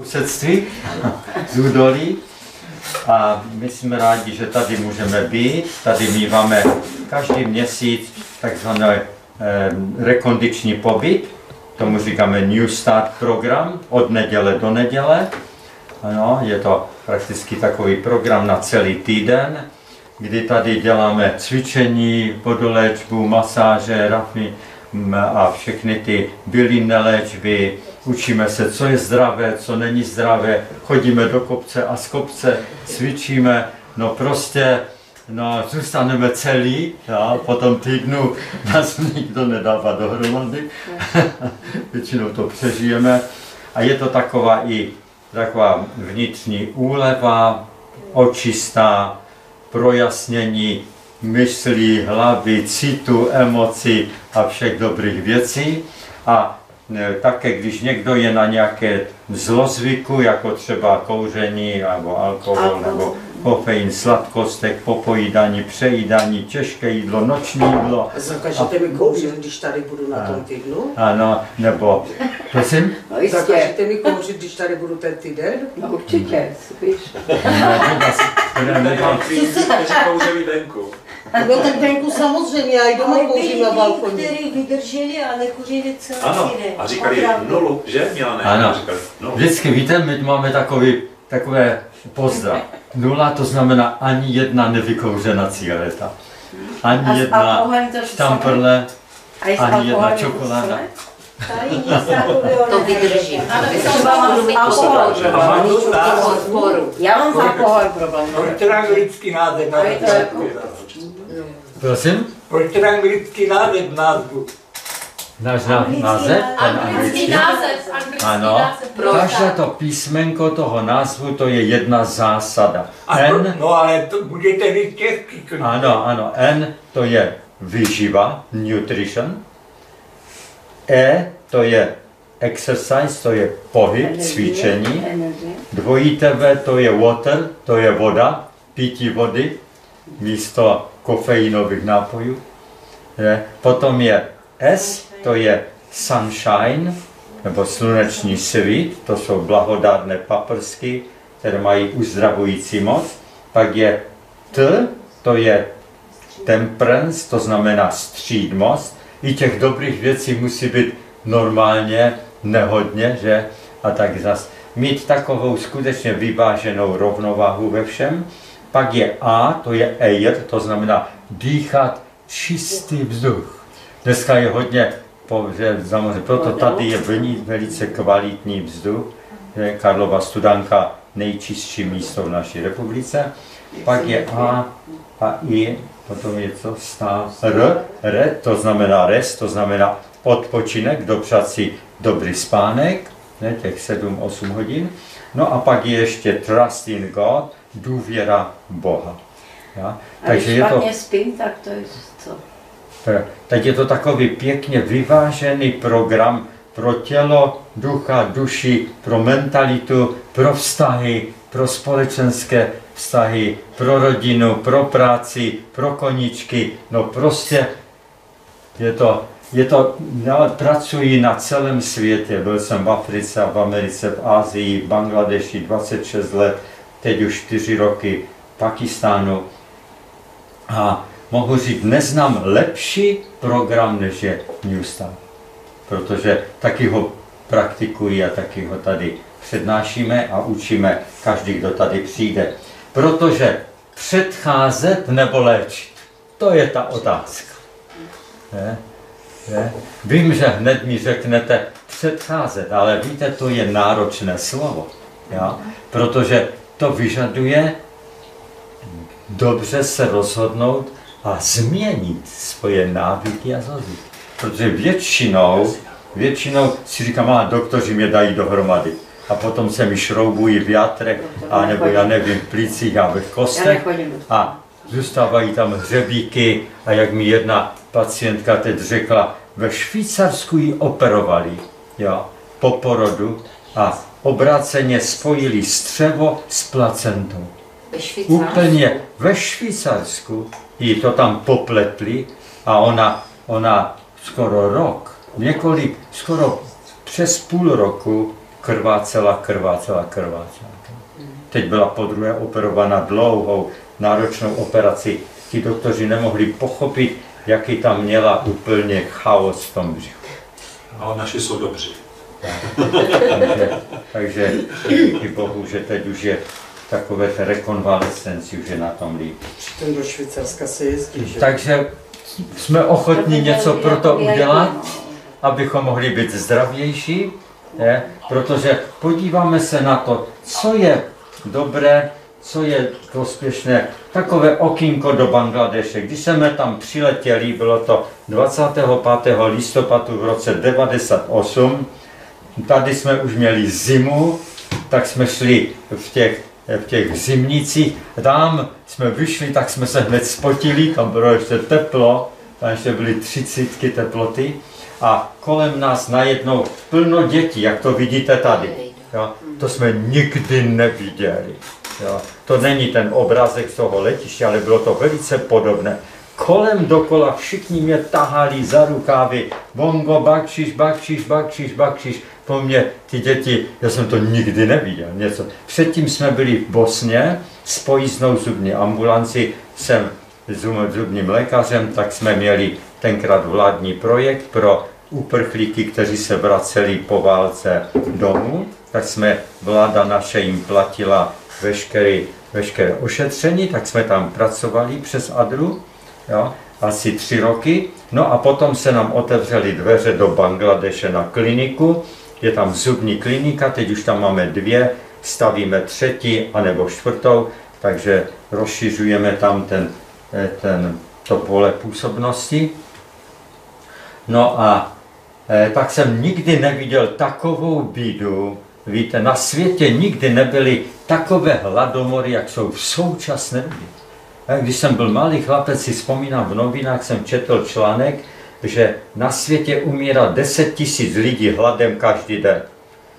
sousedství z údolí a my jsme rádi, že tady můžeme být. Tady míváme každý měsíc takzvaný eh, rekondiční pobyt, tomu říkáme New Start program od neděle do neděle. Ano, je to prakticky takový program na celý týden, kdy tady děláme cvičení, vodoléčbu, masáže, rafy a všechny ty bylinné léčby, učíme se, co je zdravé, co není zdravé, chodíme do kopce a z kopce cvičíme, no prostě no, zůstaneme celý, ja, po tom týdnu nás nikdo nedává dohromady, většinou to přežijeme. A je to taková i taková vnitřní úleva, očistá, projasnění myslí, hlavy, citu, emocí a všech dobrých věcí. A také když někdo je na nějaké zlozvyku, jako třeba kouření, nebo alkohol, alkohol. nebo kofein, sladkostek, popojídání, přejídání, těžké jídlo, noční jídlo. Zakažete mi kouřit, když tady budu na tom týdnu? Ano, nebo, prosím? No Zakažete mi kouřit, když tady budu ten týden? No určitě, spíš. Ne, nemám. že kouřili venku. No tak venku samozřejmě, já i doma kouřím na balkoně. kteří vydrželi a nekuřili celý Ano, týden. a říkali Opravdu. nulu, že Milane? Ano. Říkali nulu. Vždycky, víte, my máme takový, takové pozdrav. Nula to znamená ani jedna nevykouřená cigareta. A Ani s jedna to štamprle, A ani jedna čokoláda. zkusili? Tady nic takového To nebylo. vydržím. Ale Vy to to mám budu mít alkohol. problém. A mám tu Odporu. Já mám s alkoholem problém. Proč teda anglický název na A je to jako... Prosím? Proč teda anglický název v názvu? Náš ná- název, ten anglický. název, anglický Ano, název. každé to písmenko toho názvu, to je jedna zásada. A N, no ale to můžete říct klidně. ano, ano, N to je výživa, nutrition. E to je exercise, to je pohyb, cvičení. Energie. Dvojité V to je water, to je voda, pití vody místo kofeinových nápojů. Je. Potom je S, to je sunshine, nebo sluneční svit, to jsou blahodárné paprsky, které mají uzdravující moc. Pak je T, to je temperance, to znamená střídmost. I těch dobrých věcí musí být normálně, nehodně, že? A tak zas mít takovou skutečně vyváženou rovnováhu ve všem. Pak je A, to je air, to znamená dýchat čistý vzduch. Dneska je hodně, samozřejmě, proto tady je velice kvalitní vzduch, Karlova studanka nejčistší místo v naší republice. Pak je A a I, potom je co? Stav. R, R, to znamená rest, to znamená odpočinek, dopřát si dobrý spánek, ne, těch 7-8 hodin. No a pak je ještě trust in God, důvěra Boha. Ja? A když špatně spím, tak to je co? Tak je to takový pěkně vyvážený program pro tělo, ducha, duši, pro mentalitu, pro vztahy, pro společenské vztahy, pro rodinu, pro práci, pro koníčky. No prostě je to, je to, já pracuji na celém světě. Byl jsem v Africe, v Americe, v Asii, v Bangladeši 26 let, teď už 4 roky v Pakistánu. A mohu říct, neznám lepší program, než je New Start. Protože taky ho praktikuji a taky ho tady přednášíme a učíme každý, kdo tady přijde. Protože předcházet nebo léčit, to je ta otázka. Je? Je? Vím, že hned mi řeknete předcházet, ale víte, to je náročné slovo. Ja? Protože to vyžaduje dobře se rozhodnout a změnit svoje návyky a zvyky. Protože většinou, většinou si říkám, a doktoři mě dají dohromady. A potom se mi šroubují v játrech, a nebo já nevím, v plicích a v kostech. A zůstávají tam hřebíky a jak mi jedna pacientka teď řekla, ve Švýcarsku ji operovali jo, po porodu a obráceně spojili střevo s placentou. Ve. Úplně ve Švýcarsku jí to tam popletli a ona, ona skoro rok, několik, skoro přes půl roku krvácela, krvácela, krvácela. Teď byla po druhé operovaná dlouhou, náročnou operaci. Ti doktoři nemohli pochopit, jaký tam měla úplně chaos v tom břichu. Ale naši jsou dobří. Takže, takže díky Bohu, že teď už je takové té rekonvalescenci, už je na tom líp. Přitom do Švýcarska se jezdí, že? Takže jsme ochotní něco pro to udělat, abychom mohli být zdravější, je? protože podíváme se na to, co je dobré, co je prospěšné. Takové okýnko do Bangladeše. Když jsme tam přiletěli, bylo to 25. listopadu v roce 98, tady jsme už měli zimu, tak jsme šli v těch, v těch zimnicích. Tam jsme vyšli, tak jsme se hned spotili, tam bylo ještě teplo, tam ještě byly třicítky teploty a kolem nás najednou plno dětí, jak to vidíte tady. Jo? To jsme nikdy neviděli. Jo? To není ten obrázek z toho letiště, ale bylo to velice podobné. Kolem dokola všichni mě tahali za rukávy. Bongo, bakšiš, bakšiš, bakšiš, bakšiš. Po mně ty děti, já jsem to nikdy neviděl. Něco. Předtím jsme byli v Bosně s pojízdnou zubní ambulanci, jsem zubním lékařem, tak jsme měli tenkrát vládní projekt pro uprchlíky, kteří se vraceli po válce domů, tak jsme, vláda naše jim platila veškeré, veškeré ošetření, tak jsme tam pracovali přes Adru, jo, asi tři roky. No a potom se nám otevřely dveře do Bangladeše na kliniku, je tam zubní klinika, teď už tam máme dvě, stavíme třetí anebo čtvrtou, takže rozšiřujeme tam ten, ten, to pole působnosti. No a e, tak jsem nikdy neviděl takovou bídu, víte, na světě nikdy nebyly takové hladomory, jak jsou v současné době. Když jsem byl malý chlapec, si vzpomínám, v novinách jsem četl článek, že na světě umírá 10 tisíc lidí hladem každý den.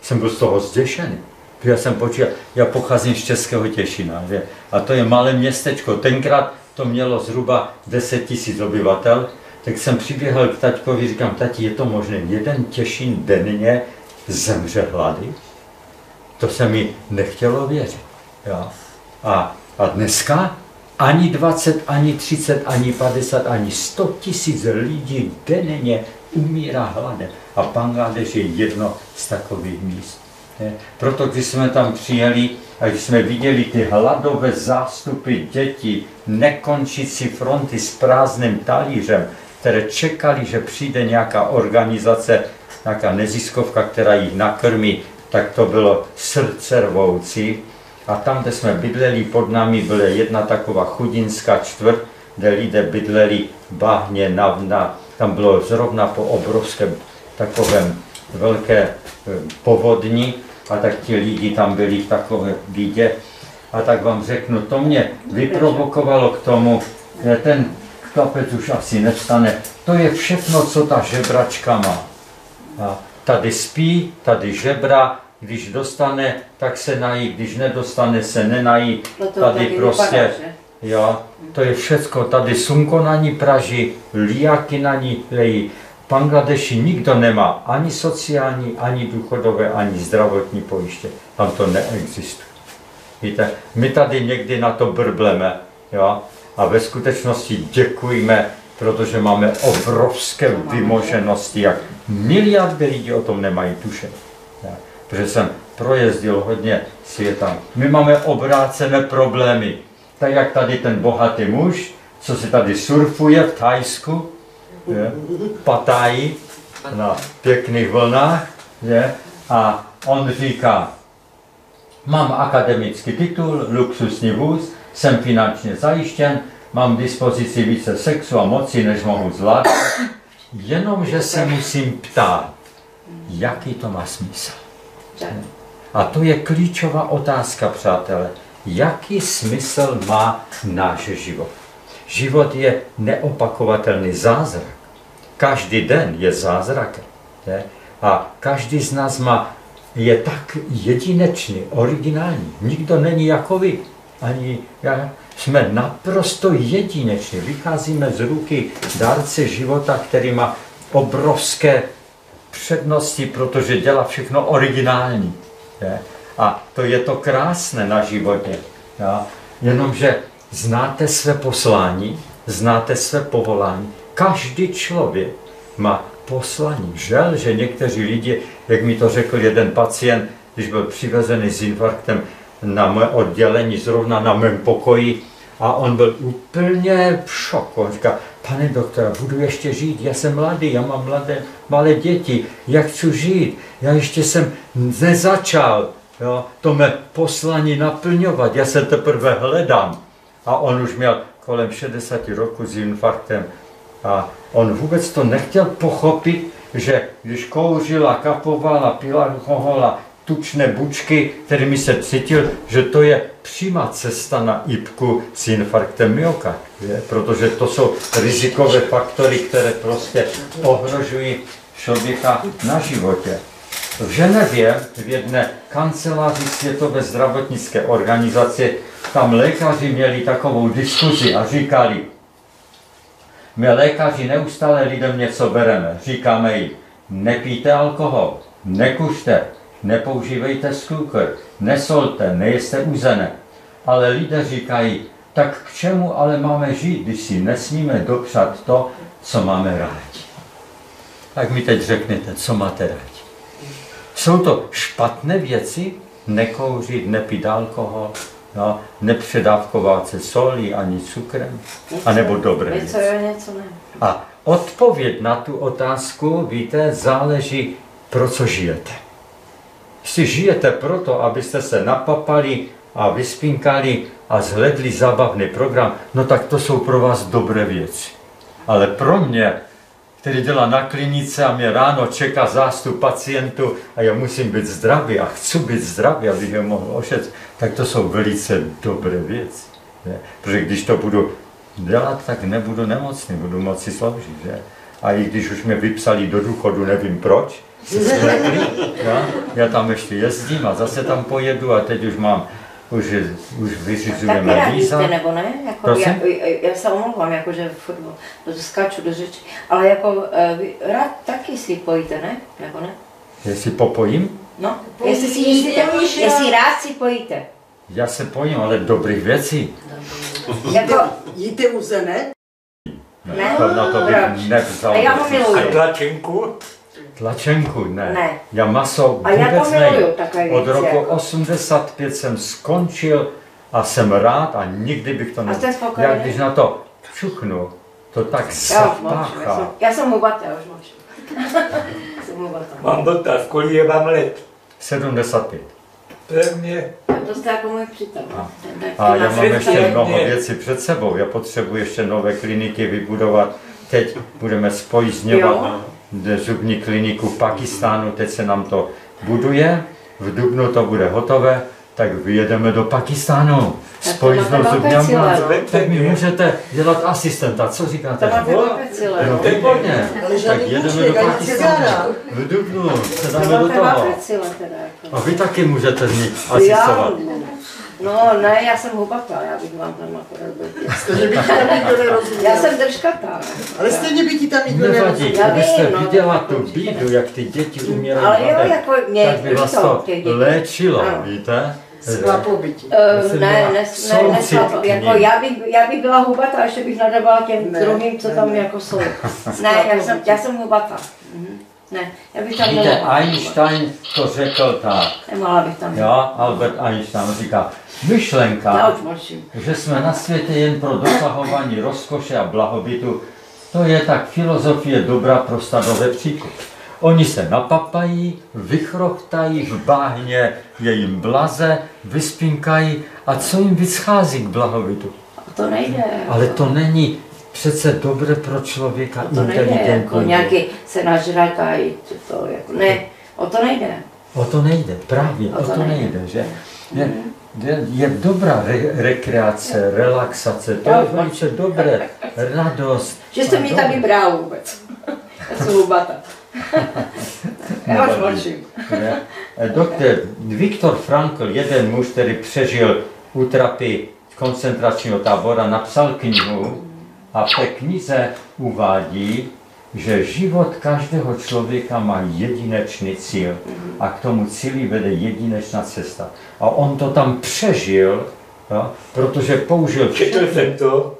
Jsem byl z toho zděšený. Já jsem počítal, já pocházím z Českého Těšina, že? a to je malé městečko. Tenkrát to mělo zhruba 10 tisíc obyvatel, tak jsem přiběhl k taťkovi, říkám, tati, je to možné, jeden Těšin denně zemře hlady? To se mi nechtělo věřit. Jo? A, a dneska ani 20, ani 30, ani 50, ani 100 tisíc lidí denně umírá hladem. A Bangladeš je jedno z takových míst. Proto, když jsme tam přijeli a když jsme viděli ty hladové zástupy dětí, nekončící fronty s prázdným talířem, které čekali, že přijde nějaká organizace, nějaká neziskovka, která jich nakrmí, tak to bylo srdce rvoucí. A tam, kde jsme bydleli, pod námi byla jedna taková chudinská čtvrt, kde lidé bydleli bahně, navna. Tam bylo zrovna po obrovském takovém velké eh, povodní a tak ti lidi tam byli v takové bídě. A tak vám řeknu, to mě vyprovokovalo k tomu, že ten chlapec už asi nevstane. To je všechno, co ta žebračka má. A tady spí, tady žebra, když dostane, tak se nají, když nedostane, se nenají. No to Tady prostě, vypadá, jo, to je všecko. Tady sunko na ní praží, liaky na ní lejí. V Bangladeši nikdo nemá ani sociální, ani důchodové, ani zdravotní pojiště. Tam to neexistuje. Víte, my tady někdy na to brbleme, jo, a ve skutečnosti děkujeme, protože máme obrovské vymoženosti, jak miliardy lidí o tom nemají tušení. Protože jsem projezdil hodně světa. My máme obrácené problémy. Tak jak tady ten bohatý muž, co si tady surfuje v Thajsku, je, patají na pěkných vlnách, je, a on říká, mám akademický titul, luxusní vůz, jsem finančně zajištěn, mám k dispozici více sexu a moci, než mohu zvládat, jenomže se musím ptát, jaký to má smysl. A to je klíčová otázka, přátelé. Jaký smysl má náš život? Život je neopakovatelný zázrak. Každý den je zázrakem. Ne? A každý z nás má, je tak jedinečný, originální. Nikdo není jako vy. Ani já. Jsme naprosto jedineční. Vycházíme z ruky dárce života, který má obrovské přednosti, protože dělá všechno originální. Je? A to je to krásné na životě. Ja? Jenomže znáte své poslání, znáte své povolání. Každý člověk má poslání. Žel, že někteří lidi, jak mi to řekl jeden pacient, když byl přivezený s infarktem na mé oddělení, zrovna na mém pokoji, a on byl úplně v šoku. On říká, pane doktore, budu ještě žít, já jsem mladý, já mám mladé, malé děti, jak chci žít, já ještě jsem nezačal jo, to mé poslání naplňovat, já se teprve hledám. A on už měl kolem 60 roku s infarktem a on vůbec to nechtěl pochopit, že když kouřil a kapoval a alkohol tučné bučky, kterými se cítil, že to je přímá cesta na IPku s infarktem myokardie, protože to jsou rizikové faktory, které prostě ohrožují člověka na životě. V Ženevě, v jedné kanceláři Světové zdravotnické organizace, tam lékaři měli takovou diskuzi a říkali, my lékaři neustále lidem něco bereme. Říkáme jim, nepijte alkohol, nekušte, nepoužívejte skúkr, nesolte, nejeste uzené. Ale lidé říkají, tak k čemu ale máme žít, když si nesmíme dopřát to, co máme rádi. Tak mi teď řekněte, co máte rádi. Jsou to špatné věci, nekouřit, nepít alkohol, no, nepředávkovat se solí ani cukrem, anebo dobré Něco věci. jo, něco ne. A odpověď na tu otázku, víte, záleží, pro co žijete. Jestli žijete proto, abyste se napapali a vyspinkali a zhledli zábavný program, no tak to jsou pro vás dobré věci. Ale pro mě, který dělá na klinice a mě ráno čeká zástup pacientů a já musím být zdravý a chci být zdravý, abych je mohl ošetřit, tak to jsou velice dobré věci. Ne? Protože když to budu dělat, tak nebudu nemocný, budu moci sloužit. Že? A i když už mě vypsali do důchodu, nevím proč, ja? já tam ještě jezdím a zase tam pojedu a teď už mám, už, už Taky vyřizujeme radíte, víza. nebo ne? Jako Prosím? já, já, se omlouvám, jakože furt to skáču do řeči, ale jako eh, vy rád taky si pojíte, ne? Jako ne? Jestli popojím, No, Pojíte, jestli, si, jestli, pojíš jestli rád. rád si pojíte. já se pojím, ale dobrých věcí. Jako, Jíte uzené? ne? To, na to bych nevzal. A já ho A miluju. tlačenku? Tlačenku, ne. Ne. Já maso A já to vůbec miluju, takové Od roku jako. 85 jsem skončil a jsem rád a nikdy bych to A ne... jste spokojený? Já když na to čuchnu, to tak Já už mlčím, já jsem, zapáchá. já jsem hubatá, já už hubatá. Mám dotaz, kolik je vám let? 75. Pevně. To jste jako můj přítel. taky A já má mám ještě mnoho věcí před sebou. Já potřebuji ještě nové kliniky vybudovat. Teď budeme spojizňovat Jo. Zubní kliniku v Pakistánu. Teď se nám to buduje. V Dubnu to bude hotové. Tak vyjedeme do Pakistánu. S no. Tak mi můžete dělat asistenta. Co říkáte? No výborně. Tak jedeme do Pakistánu. V Dubnu se dáme do toho. Jako. A vy taky můžete z Já, asistovat. No ne, já jsem hubatá, já bych vám tam akorát byl. Stejně by ti tam nikdo nerozuměl. Já jsem držkatá. Ale stejně by ti tam nikdo Nevadí, nerozuměl. Já vím, no, viděla tu bídu, jak ty děti umírají Ale jo, jako mě, tak by vás to, léčilo, Ano. víte? Slapobytí. Uh, Myslím, ne, ne, ne, ne, jako já bych, já bych byla hubatá, ještě bych nadavala těm Ne, druhým, co ne, tam ne. jako jsou. Ne, já jsem, já jsem hubatá. Mhm. Ne, já bych tam Víte, nemohla. Einstein to řekl tak, Nemohla bych tam. jo, Albert Einstein říká, myšlenka, že jsme na světě jen pro dosahování rozkoše a blahobytu, to je tak filozofie dobra pro stadové příkup. Oni se napapají, vychrochtají v báhně, je jim blaze, vyspinkají a co jim vyschází k blahobytu? A to nejde. Ale to není přece dobré pro člověka to nejde, jako inteligentní. nějaký se nažrat a jít to, jako, ne, o to nejde. O to nejde, právě, O o to to nejde. nejde, že? Je, je, je dobrá re, rekreace, relaxace, to je velice dobré, radost. Že jste dobré. tady bral vůbec. Já jsem hubata. Já už Nevadí. mlčím. Ne? Doktor Viktor Frankl, jeden muž, který přežil útrapy koncentračního tábora, napsal knihu a v té knize uvádí, že život každého člověka má jedinečný cíl a k tomu cíli vede jedinečná cesta. A on to tam přežil, jo, protože použil Četl jsem to,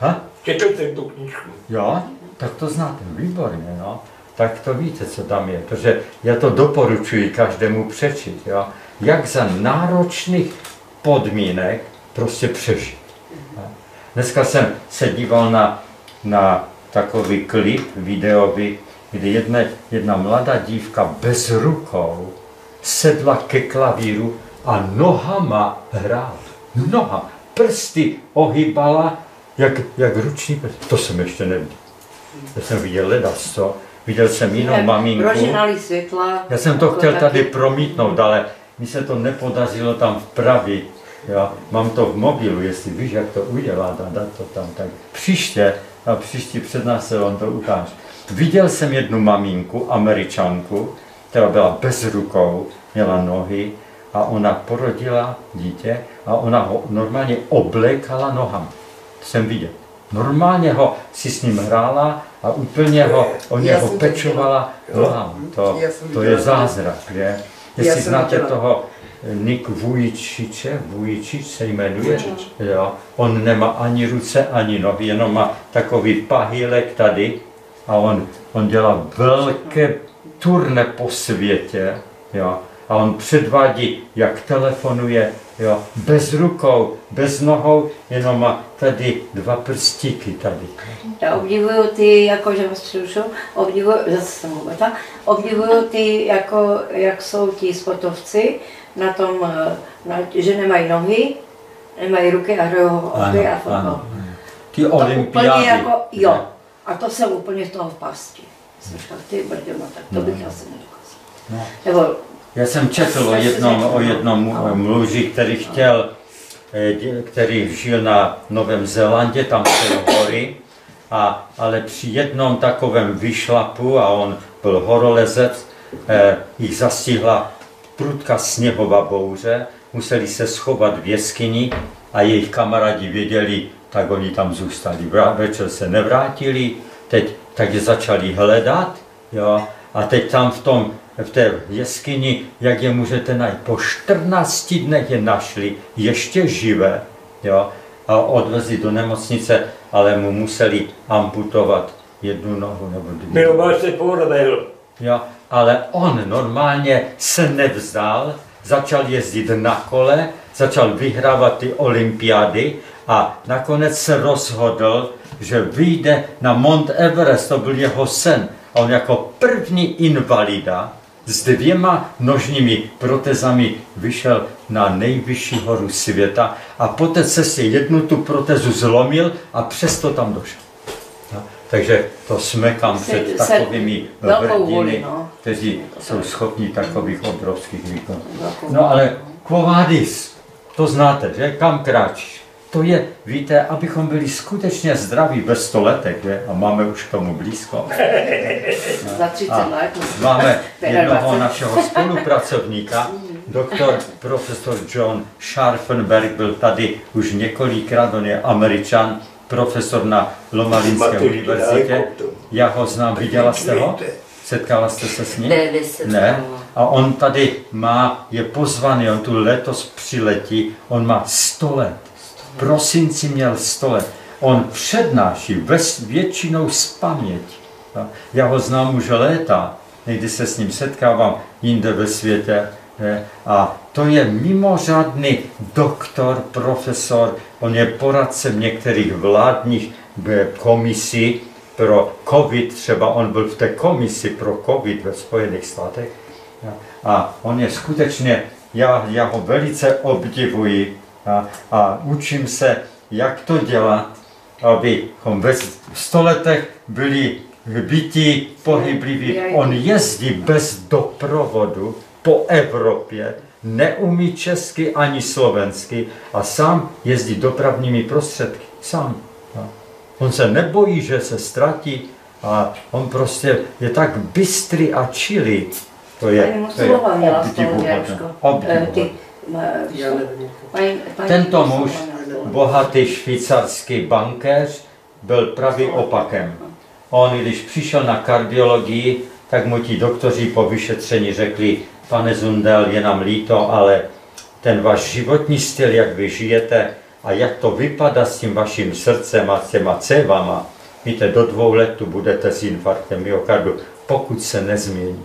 Ha? četl jsem tu knížku. Jo, tak to znáte, výborně, no. Tak to víte, co tam je, protože já to doporučuji každému přečít, jo. Jak za náročných podmínek prostě přežít. Dneska jsem se díval na, na takový klip videový, kdy jedna, jedna mladá dívka bez rukou sedla ke klavíru a nohama hrála. Noha, prsty ohýbala, jak, jak ruční prst. To jsem ještě neviděl. Já jsem viděl ledas, co? Viděl jsem jinou maminku. Prožínali světla. Já jsem to jako chtěl taky. tady promítnout, ale mi se to nepodařilo tam vpravit. Jo. Mám to v mobilu, jestli víš, jak to udělat a dát to tam. Tak příště, a příští přednášce vám to ukáž. Viděl jsem jednu maminku, američanku, která byla bez rukou, měla nohy a ona porodila dítě a ona ho normálně oblékala nohama. To jsem viděl. Normálně ho si s ním hrála a úplně ho o Já něho pečovala nohama. To, Já to je zázrak, že? Jestli znáte toho Nik Vujčiče, Vujčič se jmenuje, jo? on nemá ani ruce, ani nohy, jenom má takový pahýlek tady a on, on dělá velké turné po světě, jo? a on předvádí, jak telefonuje, jo? bez rukou, bez nohou, jenom má tady dva prstíky tady. Já obdivuju ty, jako že vás přerušu, obdivuju, zase jsem obdivuju ty, jako, jak jsou ti sportovci na tom, eh, na, že nemají nohy, nemají ruky a hrajou hokej a fotbal. Ty To olympiády. jako, jo. A to jsem úplně z toho v pasti. Jsem říkala, ty brďo, no tak to bych asi nedokázala. No. Nebo Já jsem četl o jednom, o jednom muži, který chtěl, eh, který žil na Novém Zélandě, tam jsou hory, a, ale při jednom takovém vyšlapu, a on byl horolezec, eh, jich zastihla prudká sněhová bouře, museli se schovat v jeskyni a jejich kamarádi věděli, tak oni tam zůstali. Večer se nevrátili, teď tak je začali hledat, jo, a teď tam v tom, v té jeskyni, jak je můžete najít, po 14 dnech je našli, ještě živé, jo, a odvezli do nemocnice, ale mu museli amputovat jednu nohu nebo dvě. Miloval se porvel. Jo, ale on normálně se nevzdal, začal jezdit na kole, začal vyhrávat ty olympiády a nakonec se rozhodl, že vyjde na Mount Everest, to byl jeho sen. A on jako první invalida s dvěma nožními protezami vyšel na nejvyšší horu světa a po té cestě jednu tu protezu zlomil a přesto tam došel. No, takže to smekám Se- před se- takovými velkou hrdiny, no. Kteří jsou schopni takových obrovských výkonů. Velkou No ale Quo Vadis, to znáte, že? Kam kráčíš? To je, víte, abychom byli skutečně zdraví ve 100 letech, že? A máme už k tomu blízko. za 30 A let. Máme jednoho 25. našeho spolupracovníka, doktor profesor John Scharfenberg byl tady už několikrát, on je američan, profesor na Lomalinské univerzitě. tomu. Já ho znám, viděla jste ho? Setkala jste se s ním? Ne, deset. Ne. A on tady má, je pozvaný, on tu letos přiletí, on má 100 let. V prosinci měl 100 let. On přednáší většinou z paměti. Jo. Já ho znám už léta, někdy se s ním setkávám jinde ve světě. A to je mimořádný doktor, profesor, on je poradcem některých vládních eh, komisí pro COVID, třeba on byl v té komisi pro COVID ve Spojených státech. A on je skutečně, já, já ho velice obdivuji a, a učím se, jak to dělat, abychom ve sto letech byli bytí pohybliví. On jezdí bez doprovodu po Evropě, neumí česky ani slovensky a sám jezdí dopravními prostředky. Sám. On se nebojí, že se ztratí a on prostě je tak bystrý a čilý. To je, to je obdivuhodné. Eh, Obdivuhodné. Tento muž, bohatý švýcarský bankéř, byl pravý opakem. On, když přišel na kardiologii, tak mu ti doktoři po vyšetření řekli, pane Zundel, je nám líto, ale ten váš životní styl, jak vy žijete a jak to vypadá s tím vaším srdcem a s těma cévama, víte, do dvou let tu budete s infarktem myokardu, pokud se nezmění.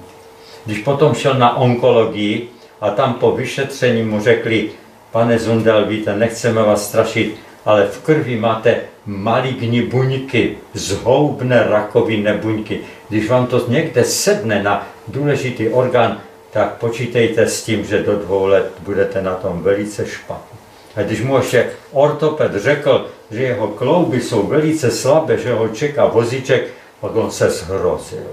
Když potom šel na onkologii a tam po vyšetření mu řekli, pane Zundel, víte, nechceme vás strašit, ale v krvi máte maligní buňky, zhoubné rakovinné buňky. Když vám to někde sedne na důležitý orgán, tak počítejte s tím, že do dvou let budete na tom velice špatně. A když mu ještě ortoped řekl, že jeho klouby jsou velice slabé, že ho čeká vozíček, tak on se zhrozil.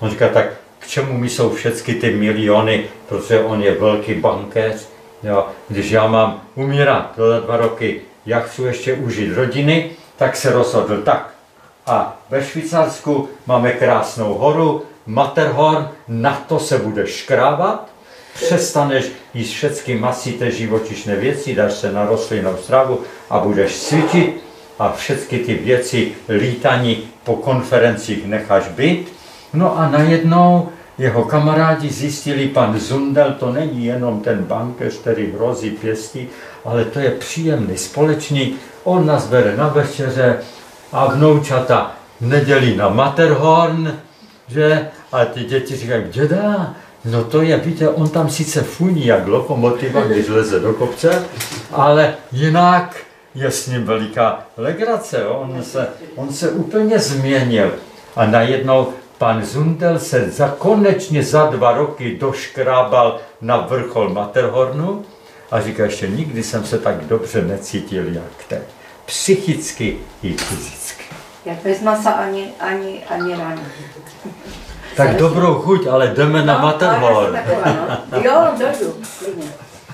On říká, tak k čemu mi jsou všechny ty miliony, protože on je velký bankéř. Jo. Když já mám umírat do dva roky, jak chci ještě užít rodiny, tak se rozhodl tak. A ve Švýcarsku máme krásnou horu, Matterhorn, na to se budeš škrábat, přestaneš jíst všechny masité živočišné věci, dáš se na rostlinnou stravu a budeš cvičit a všechny ty věci lítaní po konferencích necháš být. No a najednou jeho kamarádi zjistili, pan Zundel to není jenom ten bankéř, který hrozí pěstí, ale to je příjemný společník, on nás bere na večeře a vnoučata nedělí na Matterhorn, že? A ty děti říkají, děda, no to je, víte, on tam sice funí jak lokomotiva, když leze do kopce, ale jinak je s ním veliká legrace, on se, on se úplně změnil. A najednou pan Zundel se za, konečně za dva roky doškrábal na vrchol Matterhornu a říká, ještě nikdy jsem se tak dobře necítil jak teď. Psychicky i fyzicky. Jak bez masa ani, ani, ani ráno. Tak dobrou chuť, ale jdeme na Matterhorn. No, taková, no. Jo, dojdu, klidně.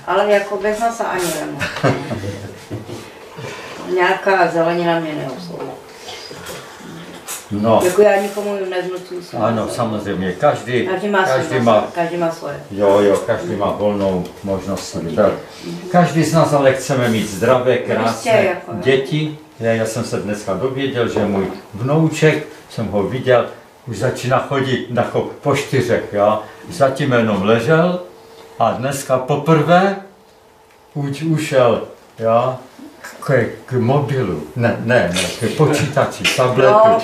Ale jako bez masa ani ráno. Nějaká zelenina mě neoslovuje. No, Jako já nikomu neznucuju se. ano, samozřejmě, každý, Každý má, každý má, každý má svoje. jo, jo, každý má volnou možnost si vybrat. Každý z nás ale chceme mít zdravé, krásné jako, jo. děti. Já, já jsem se dneska dověděl, že můj vnouček, jsem ho viděl, už začíná chodit na ko- po čtyřech, jo. Zatím jenom ležel a dneska poprvé už ušel, jo, k, k mobilu, ne, ne, ne, k počítači, tabletu. No,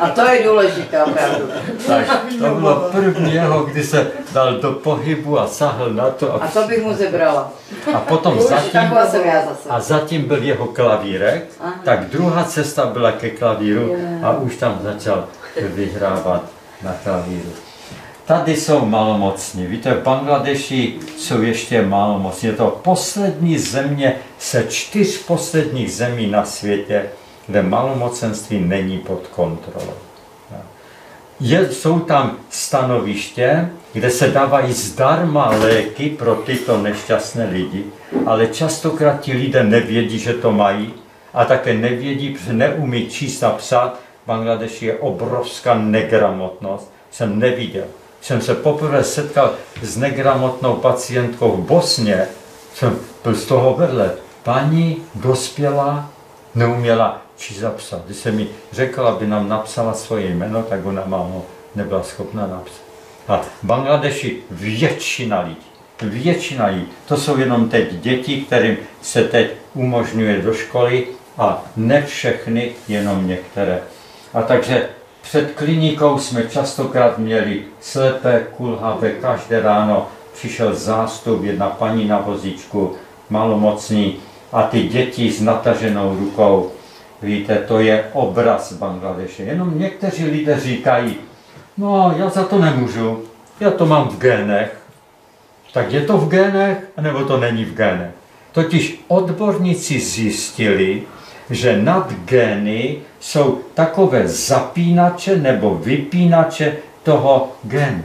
a to je důležité opravdu. Tak to bylo první jeho, kdy se dal do pohybu a sahl na to. A to bych mu zebrala. a potom Už zatím, jsem já zase. a zatím byl jeho klavírek, Aha. tak druhá cesta byla ke klavíru a už tam začal vyhrávat na klavíru. Tady jsou malomocní. Víte, v Bangladeši jsou ještě malomocní. Je to poslední země se čtyř posledních zemí na světě, kde malomocenství není pod kontrolou. Je, jsou tam stanoviště, kde se dávají zdarma léky pro tyto nešťastné lidi, ale častokrát ti lidé nevědí, že to mají a také nevědí, neumí číst a psát. Bangladeši je obrovská negramotnost. Jsem neviděl. Jsem se poprvé setkal s negramotnou pacientkou v Bosně. Jsem byl z toho vedle. Paní dospělá neuměla číst a psat. Když se mi řekla, aby nám napsala svoje jméno, tak ona mám ho nebyla schopna napsat. A v Bangladeši většina lidí, většina lidí, to jsou jenom teď děti, kterým se teď umožňuje do školy a ne všechny, jenom některé. A takže před klinikou jsme častokrát měli slepé, kulhavé, každé ráno přišel zástup, jedna paní na vozíčku, malomocní a ty děti s nataženou rukou. Víte, to je obraz Bangladeše. Jenom někteří lidé říkají, no já za to nemůžu, já to mám v génech. Tak je to v génech, nebo to není v génech? Totiž odborníci zjistili, že nad gény jsou takové zapínače nebo vypínače toho genu.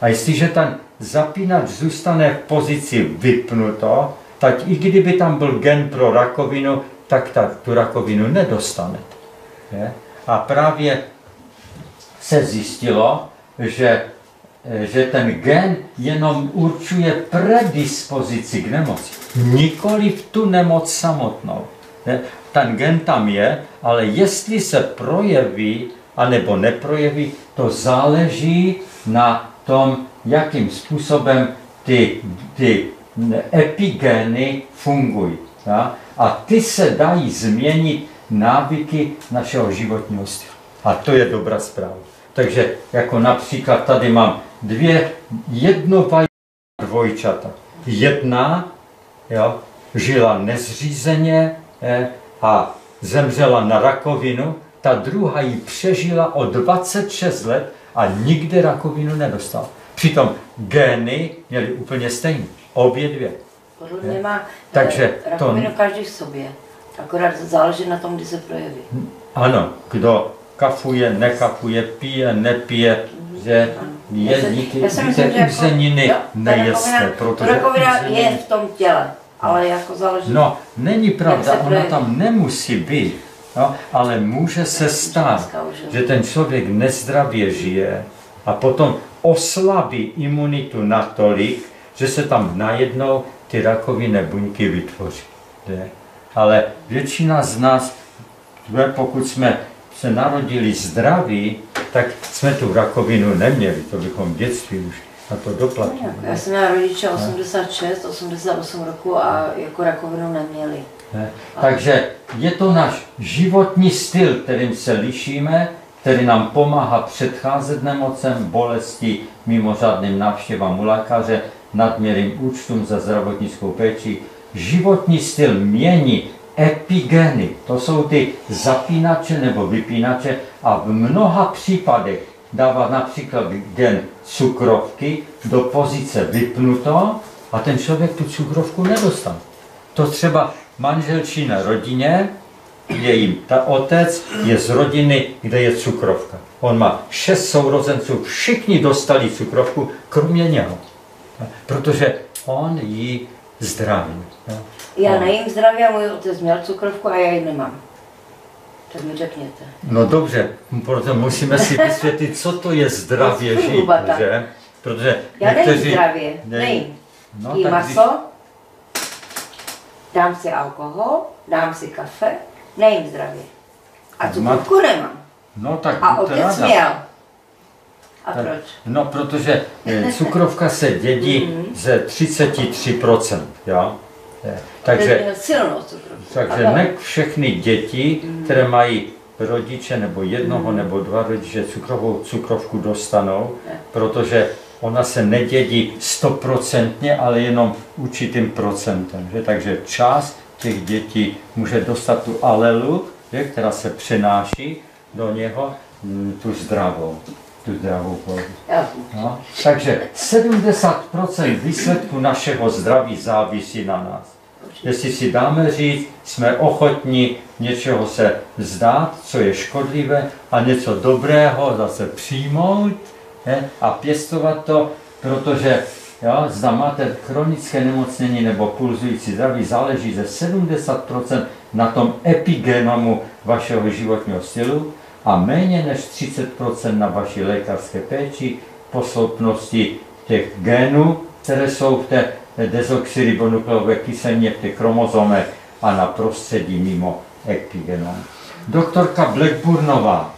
A jestliže ten zapínač zůstane v pozici vypnuto, tak i kdyby tam byl gen pro rakovinu, tak ta, tu rakovinu nedostanete. Je? A právě se zjistilo, že, že ten gen jenom určuje predispozici k nemoci, nikoli v tu nemoc samotnou. Je? Ten gen tam je, ale jestli se projeví anebo neprojeví, to záleží na tom, jakým způsobem ty, ty epigény fungují. Ja? A ty se dají změnit návyky našeho životního stylu. A to je dobrá zpráva. Takže jako například tady mám dvě jednovajné dvojčata. Jedna jo, žila nezřízeně eh, a zemřela na rakovinu, ta druhá ji přežila o 26 let a nikdy rakovinu nedostala. Přitom gény měly úplně stejné. Obě dvě. Podle mě má Takže eh, to- rakovinu každý v sobě. Akorát záleží na tom, kdy se projeví. Ano, kdo kafuje, nekafuje, pije, nepije, že je díky myslím, že jako- uzeniny nejeste, rakovina- protože Rakovina je v tom těle, ale jako záleží. No, není pravda, ona projeví? tam nemusí být, no, ale může se stát, že ten člověk nezdravě žije a potom oslabí imunitu natolik, že se tam najednou ty rakovinné buňky vytvoří. že? Ale většina z nás, pokud jsme se narodili zdraví, tak jsme tu rakovinu neměli, to bychom v dětství už na to doplatili. Já jsem měla rodiče 86, 88 roku a jako rakovinu neměli. Ne? Takže je to náš životní styl, kterým se lišíme, který nám pomáhá předcházet nemocem, bolesti, mimořádným návštěvám u lékaře, nadměrným účtům za zdravotnickou péči. Životní styl mění epigeny, to jsou ty zapínače nebo vypínače a v mnoha případech dává například gen cukrovky do pozice vypnuto a ten člověk tu cukrovku nedostane. To třeba manželčina rodině, jejím ta otec je z rodiny, kde je cukrovka. On má šest sourozenců, všichni dostali cukrovku, kromě něho. Protože on ji zdraví. Já No. nejím zdraví a můj otec měl cukrovku a já ji nemám. Tak mi řekněte. No dobře, proto musíme si vysvětlit, co to je zdravě žít, že? Protože Já nejím někteří... zdravě, Nej- nejím. No, tak maso, dám si alkohol, dám si kafe, nejím zdravě. A cukrovku nemám. No tak A otec ráda. měl. A Tak, proč? No, protože eh, cukrovka se dědí Mhm. ze 33%, jo? Takže, takže ne všechny děti, Mhm. které mají rodiče nebo jednoho nebo dva rodiče cukrovou cukrovku dostanou, protože ona se nedědí stoprocentně, ale jenom určitým procentem. Že? Takže část těch dětí může dostat tu alelu, že? která se přenáší do něho, mm, tu zdravou, tu zdravou. Já, No, takže 70% výsledku našeho zdraví závisí na nás. Jestli si dáme říct, jsme ochotní něčeho se zdát, co je škodlivé, a něco dobrého zase přijmout ne, a pěstovat to, protože jo, zda máte chronické nemocnění nebo pulzující zdraví, záleží ze 70% na tom epigenomu vašeho životního stylu a méně než 30% na vaší lékařské péči, posloupnosti těch genů, které jsou v té dezoxyribonukleové kyselině, v těch chromozomech a na prostředí mimo epigenom. Doktorka Blackburnová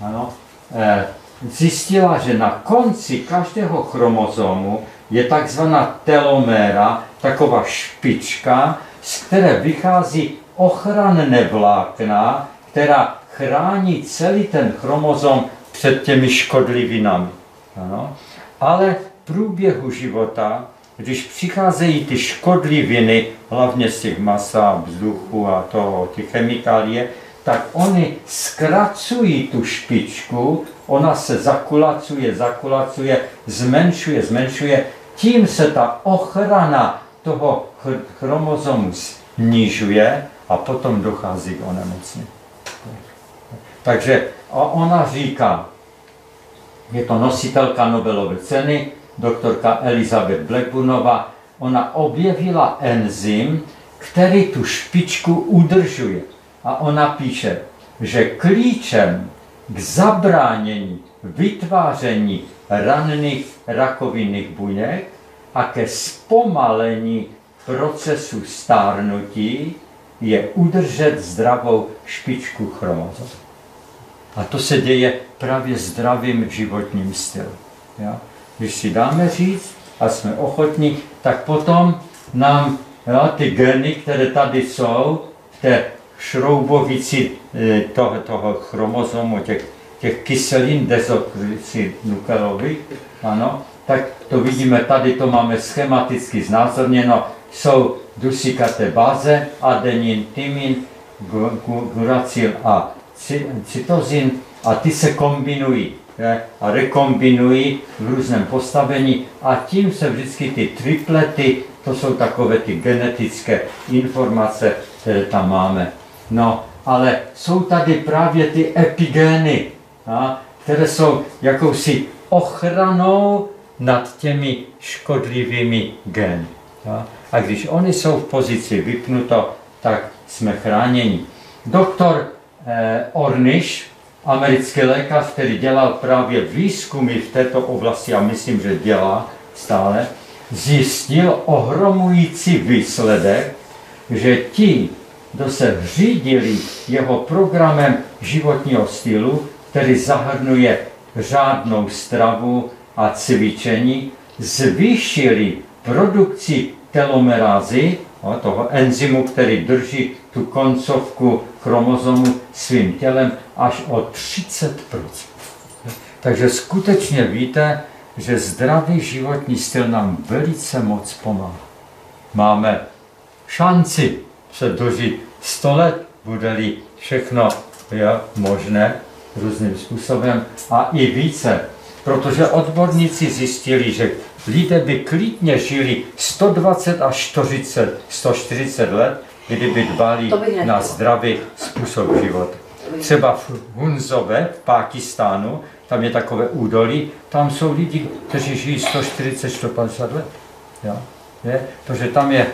ano, eh, zjistila, že na konci každého chromozomu je takzvaná teloméra, taková špička, z které vychází ochranné vlákna, která chrání celý ten chromozom před těmi škodlivinami. Ano. Ale v průběhu života, když přicházejí ty škodliviny, hlavně z těch masa, vzduchu a toho, ty chemikálie, tak oni zkracují tu špičku, ona se zakulacuje, zakulacuje, zmenšuje, zmenšuje, tím se ta ochrana toho ch- chromozomu snižuje a potom dochází k onemocnění. Takže a ona říká, je to nositelka Nobelovy ceny, doktorka Elizabeth Blackburnová, ona objevila enzym, který tu špičku udržuje. A ona píše, že klíčem k zabránění vytváření ranných rakovinných buněk a ke zpomalení procesu stárnutí je udržet zdravou špičku chromozomu. A to se děje právě zdravým životním stylem. Jo? Když si dáme říct a jsme ochotní, tak potom nám jo, ty geny, které tady jsou, v té šroubovici eh, toho, toho chromozomu, těch, těch kyselin dezoxynukleových, ano, tak to vidíme, tady to máme schematicky znázorněno, jsou dusikaté báze, adenin, gu- guracil a cytozin a ty se kombinují je, a rekombinují v různém postavení a tím se vždycky ty triplety, to jsou takové ty genetické informace, které tam máme. No, ale jsou tady právě ty epigény, a, které jsou jakousi ochranou nad těmi škodlivými geny. A, a když oni jsou v pozici vypnuto, tak jsme chráněni. Doktor Ornish, americký lékař, který dělal právě výzkumy v této oblasti a myslím, že dělá stále, zjistil ohromující výsledek, že ti, kdo se řídili jeho programem životního stylu, který zahrnuje řádnou stravu a cvičení, zvýšili produkci telomerázy, toho enzymu, který drží tu koncovku chromozomu svým tělem až o 30% Takže skutečně víte, že zdravý životní styl nám velice moc pomáhá. Máme šanci se dožít 100 let, bude-li všechno je možné různým způsobem a i více. Protože odborníci zjistili, že lidé by klidně žili 120 až 40, 140 let, kdyby dbali na zdravý způsob života. Třeba v Hunzove v Pákistánu, tam je takové údolí, tam jsou lidi, kteří žijí 140-150 let. Jo? Je? Protože tam je,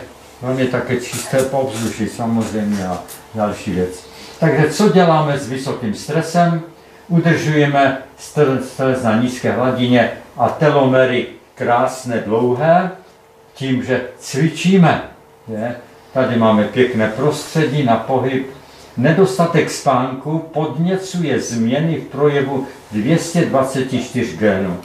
je také čisté povzduší samozřejmě a další věc. Takže co děláme s vysokým stresem? Udržujeme stres na nízké hladině a telomery krásné, dlouhé, tím, že cvičíme. Je? Tady máme pěkné prostředí na pohyb. Nedostatek spánku podněcuje změny v projevu 224 genů.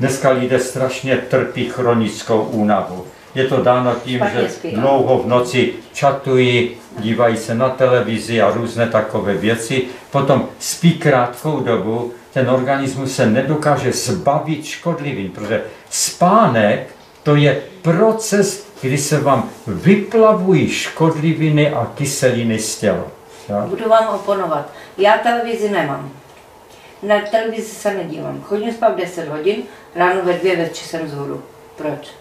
Dneska lidé strašně trpí chronickou únavu. Je to dáno tím, že spí. dlouho v noci čatují, dívají se na televizi a různé takové věci. Potom spí krátkou dobu, ten organismus se nedokáže zbavit škodlivin, protože spánek to je proces, kdy se vám vyplavují škodliviny a kyseliny z těla. Jo? Budu vám oponovat. Já televizi nemám. Na televizi se nedívám. Chodím spát 10 hodin, ráno ve dvě, ve tři jsem zhodu. Proč?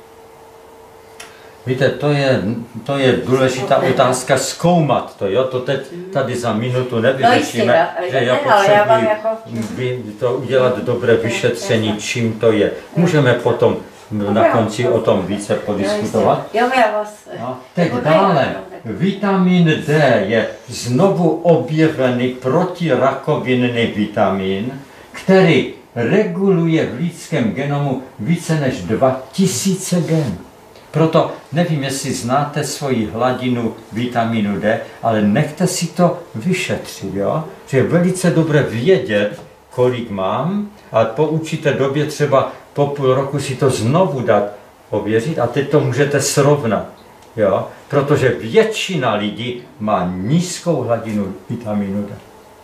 Víte, to je, to je důležitá otázka zkoumat to, jo? To teď tady za minutu nevyřešíme, No jistě, že vám potřebuji jako- to udělat dobré vyšetření, čím to je. Můžeme potom na konci o tom více podiskutovat. No, teď Jako dále. no, Vitamin D je znovu objevený protirakovinný vitamin, který reguluje v lidském genomu více než 2000 genů. Proto nevím, jestli znáte svoji hladinu vitaminu D, ale nechte si to vyšetřit, jo? Že je velice dobré vědět, kolik mám a po určité době třeba po půl roku si to znovu dát ověřit a teď to můžete srovnat. Jo? Protože většina lidí má nízkou hladinu vitaminu D.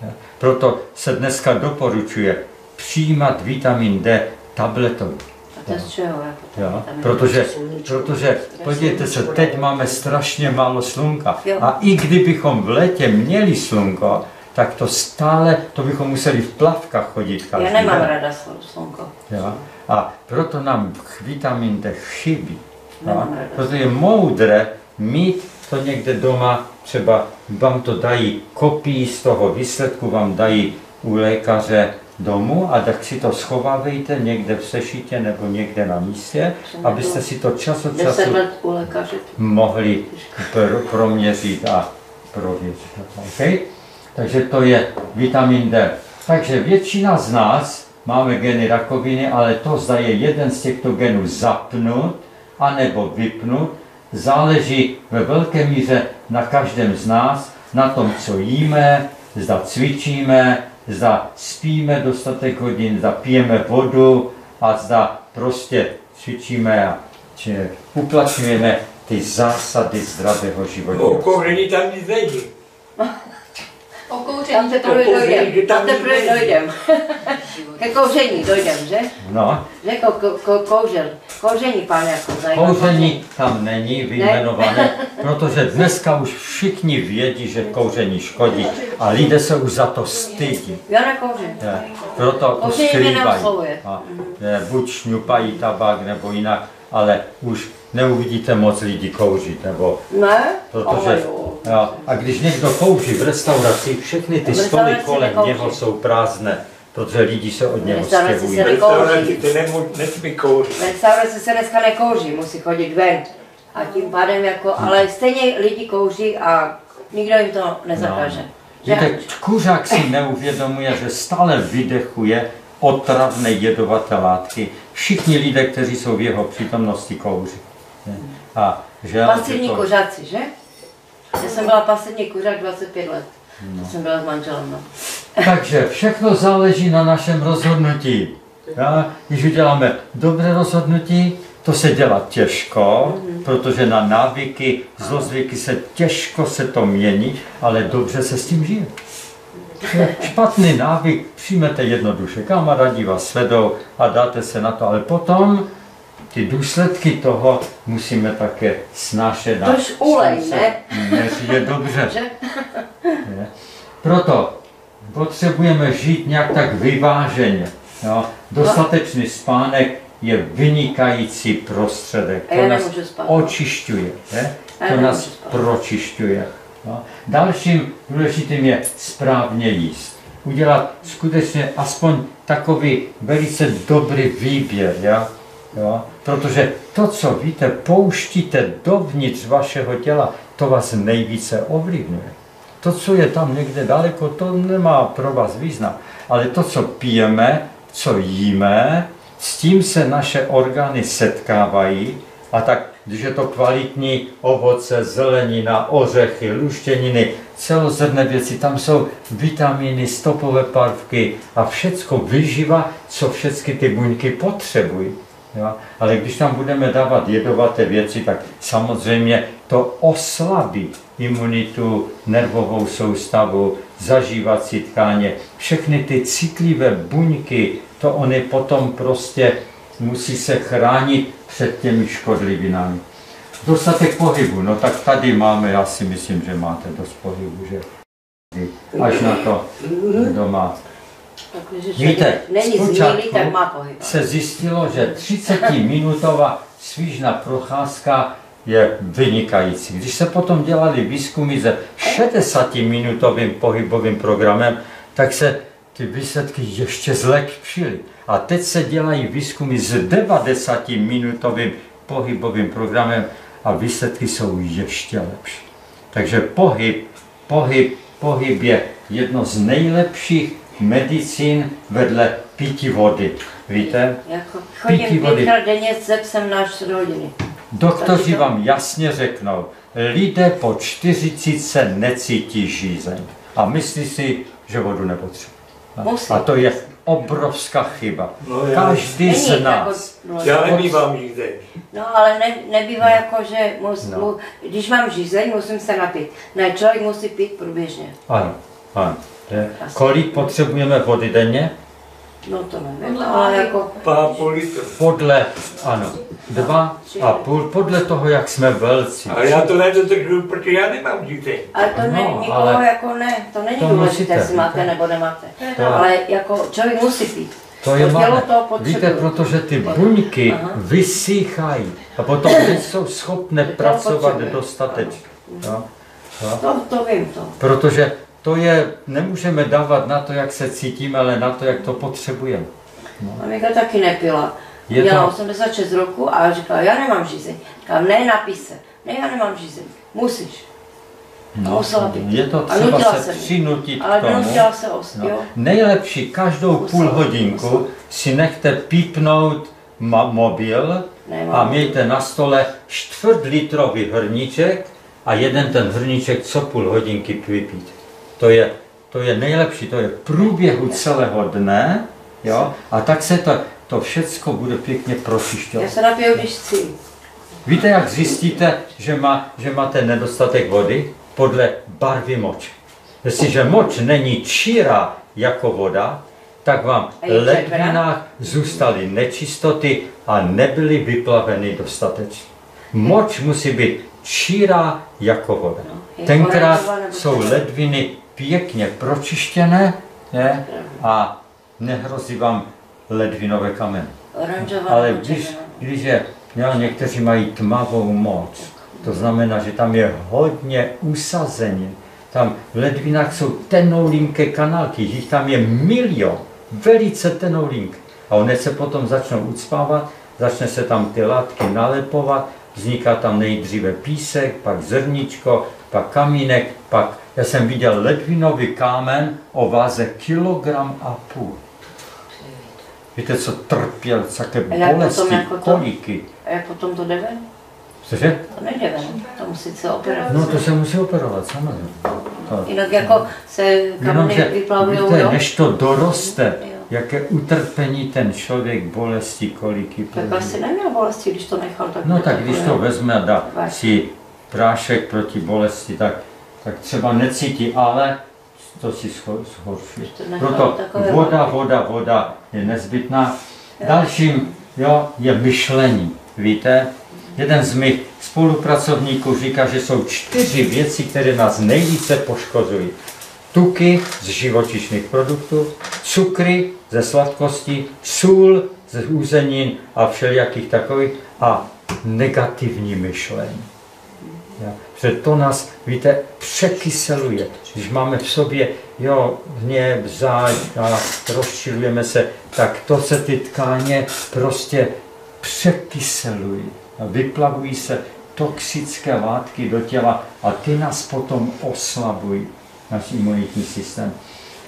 Jo? Proto se dneska doporučuje přijímat vitamin D tabletový. To z čeho? Jako Jo? Protože, protože podívejte se, teď máme strašně málo slunka. Jo. A i kdybychom v létě měli slunko, tak to stále, to bychom museli v plavkách chodit každý Já nemám den. ráda sl- slunko. Jo? A proto nám vitamin D chybí. Jo? Nemám ráda. Proto je moudré mít to někde doma, třeba vám to dají kopii z toho výsledku, vám dají u lékaře domů a tak si to schovávejte někde v sešitě nebo někde na místě, abyste si to čas od 10 času mohli pr- proměřit a prověřit. Okay? Takže to je vitamin D. Takže většina z nás máme geny rakoviny, ale to zda je jeden z těchto genů zapnut anebo vypnut, záleží ve velké míře na každém z nás, na tom, co jíme, zda cvičíme, zda spíme dostatek hodin, zda pijeme vodu a zda prostě cvičíme a uplatňujeme ty zásady zdravého života. kouření tam nic není. O Tam kouření teprve dojdem, že tam tam teprve dojdem. Ke kouření dojdem, že? No, Že ko, ko, ko, kouřel. Kouření, pán jako zajímavé. kouření tam není vyjmenované, protože dneska už všichni vědí, že kouření škodí a lidé se už za to stydí. Já nekouřím. Je, Proto to skrývají. A, je, buď šňupají tabák nebo jinak, ale už neuvidíte moc lidí kouřit, nebo Ne? protože, a když někdo kouří v restauraci, všechny ty stoly kolem nekouří. něho jsou prázdné, protože lidi se od něho restauraci se stěhují. V nekouří. restauraci ty nesmí kouřit. V restauraci se dneska nekouří, musí chodit ven. A tím pádem jako, ale stejně lidi kouří a nikdo jim to nezakáže. Že? Víte, kuřák si neuvědomuje, že stále vydechuje otravné jedovaté látky. Všichni lidé, kteří jsou v jeho přítomnosti, kouří. A že, Pasivní to- kuřáci, že? Já jsem byla pasivní kuřák 25 let. No. Jsem byla s manželem. No. Takže všechno záleží na našem rozhodnutí. Ja, když uděláme dobré rozhodnutí, to se dělá těžko, protože na návyky, zlozvyky se těžko se to mění, ale dobře se s tím žije. Špatný návyk přijmete jednoduše, kamarádi vás svedou a dáte se na to, ale potom ty důsledky toho musíme také snášet. a Tož ulej, ne? Nežije dobře. Že? Je. Proto potřebujeme žít nějak tak vyváženě. Jo. Dostatečný spánek je vynikající prostředek. To nás spát. očišťuje. Je? To nás spát. pročišťuje. Jo. Dalším důležitým je správně jíst. Udělat skutečně aspoň takový velice dobrý výběr. Ja? Jo? Protože to, co víte, pouštíte dovnitř vašeho těla, to vás nejvíce ovlivňuje. To, co je tam někde daleko, to nemá pro vás význam. Ale to, co pijeme, co jíme, s tím se naše orgány setkávají a tak, když je to kvalitní ovoce, zelenina, ořechy, luštěniny, celozrné věci, tam jsou vitamíny, stopové prvky a všecko vyživa, co všechny ty buňky potřebují. Jo? Ale když tam budeme dávat jedovaté věci, tak samozřejmě to oslabí imunitu, nervovou soustavu, zažívací tkáně, všechny ty citlivé buňky, to oni potom prostě musí se chránit před těmi škodlivinami. Dostatek pohybu, no tak tady máme, já si myslím, že máte dost pohybu, že až na to, kdo má Víte, zpočátku se zjistilo, že 30-minutová svížná procházka je vynikající. Když se potom dělali výzkumy se 60-minutovým pohybovým programem, tak se ty výsledky ještě zlepšily. A teď se dělají výzkumy s 90-minutovým pohybovým programem a výsledky jsou ještě lepší. Takže pohyb, pohyb, pohyb je jedno z nejlepších medicín vedle pití vody. Víte? Jako, Pití chodím vody. pětkrát denně se psem náš rodiny. Doktoři vám jasně řeknou, lidé po 40 se necítí žízeň a myslí si, že vodu nepotřebují. Musí. A to je obrovská chyba. No já- Každý z nás. no, Já nemývám žízeň. no ale ne, nebývá jako, že mus, No. mu, když mám žízeň, musím se napít. Ne, člověk musí pít průběžně. Ano, ano. Kolik potřebujeme vody denně? No to nevím, ale jako, půl litru. Podle, ano, dva a půl, podle toho, jak jsme velcí. Ale já to nedodržuju, protože já nemám žízeň. ale to ne, No, nikoho ale jako ne, to není to důležité, musíte, jestli máte víte. nebo nemáte. To- Ale jako člověk musí pít. To je To máme. to. Víte, protože ty buňky Aha. vysýchají a potom nejsou schopné To pracovat dostatečně. Jo? Jo? To, to vím to. Protože to je, nemůžeme dávat na to, jak se cítíme, ale na to, jak to potřebujeme. Mamika taky nepila. Je Měla to- 86 roku a říkala, já nemám žízeň. Říkala, ne, se. Ne, já nemám žízeň. Musíš. Musela pít. je to třeba se se. přinutit Ale k tomu. se os, No. jo. Nejlepší každou půl Musela, hodinku musela. si nechte pípnout ma- mobil Nemám. a mějte na stole čtvrt litrový hrníček a jeden ten hrníček co půl hodinky vypít. To je, to je nejlepší, to je v průběhu celého dne, jo, a tak se to, to všecko bude pěkně Já pročišťovat. se napiju, když chci. Víte, jak zjistíte, že, má, že máte nedostatek vody? Podle barvy moč. Jestliže moč není čírá jako voda, tak vám v ledvinách zůstaly nečistoty a nebyly vyplaveny dostatečně. Moč musí být čírá jako voda. No, Tenkrát jsou ledviny pěkně pročištěné ne? a nehrozí vám ledvinové kameny. Ale když, když je, jo, někteří mají tmavou moc, to znamená, že tam je hodně usazenin. Tam v ledvinách jsou tenoulinké kanálky, jich tam je milion, velice tenoulinké. A one se potom začnou ucpávat, začne se tam ty látky nalepovat, vzniká tam nejdříve písek, pak zrničko, pak kamínek, pak, já jsem viděl ledvinový kámen o váze kilogram a půl. Víte, co trpěl, také A jak bolesti, potom jako to? koliky. A jak potom to jde ven? Cože? To nejde ven, to musí se operovat. No to se musí operovat, samozřejmě. To, Jinak jako se kameny vyplavují víte, než to doroste, Jo. jaké utrpení ten člověk, bolesti, koliky. Tak asi neměl bolesti, když to nechal tak. No tak když to vezme a dá si prášek proti bolesti, tak, tak třeba necítí, ale to si zhoršuje. nechal Proto voda, voda, voda je nezbytná. Dalším jo, je myšlení. Víte, jeden z mých spolupracovníků říká, že jsou čtyři věci, které nás nejvíce poškozují. Tuky z živočišných produktů, cukry ze sladkosti, sůl ze úzenin a všelijakých takových a negativní myšlení. Že to nás, víte, překyseluje. Když máme v sobě, jo, hněv, záď a rozčilujeme se, tak to se ty tkáně prostě překyselují. Vyplavují se toxické látky do těla a ty nás potom oslabují, náš imunitní systém.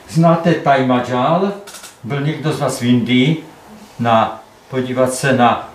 Znáte Taj Mahal? Byl někdo z vás v Indii na, podívat se na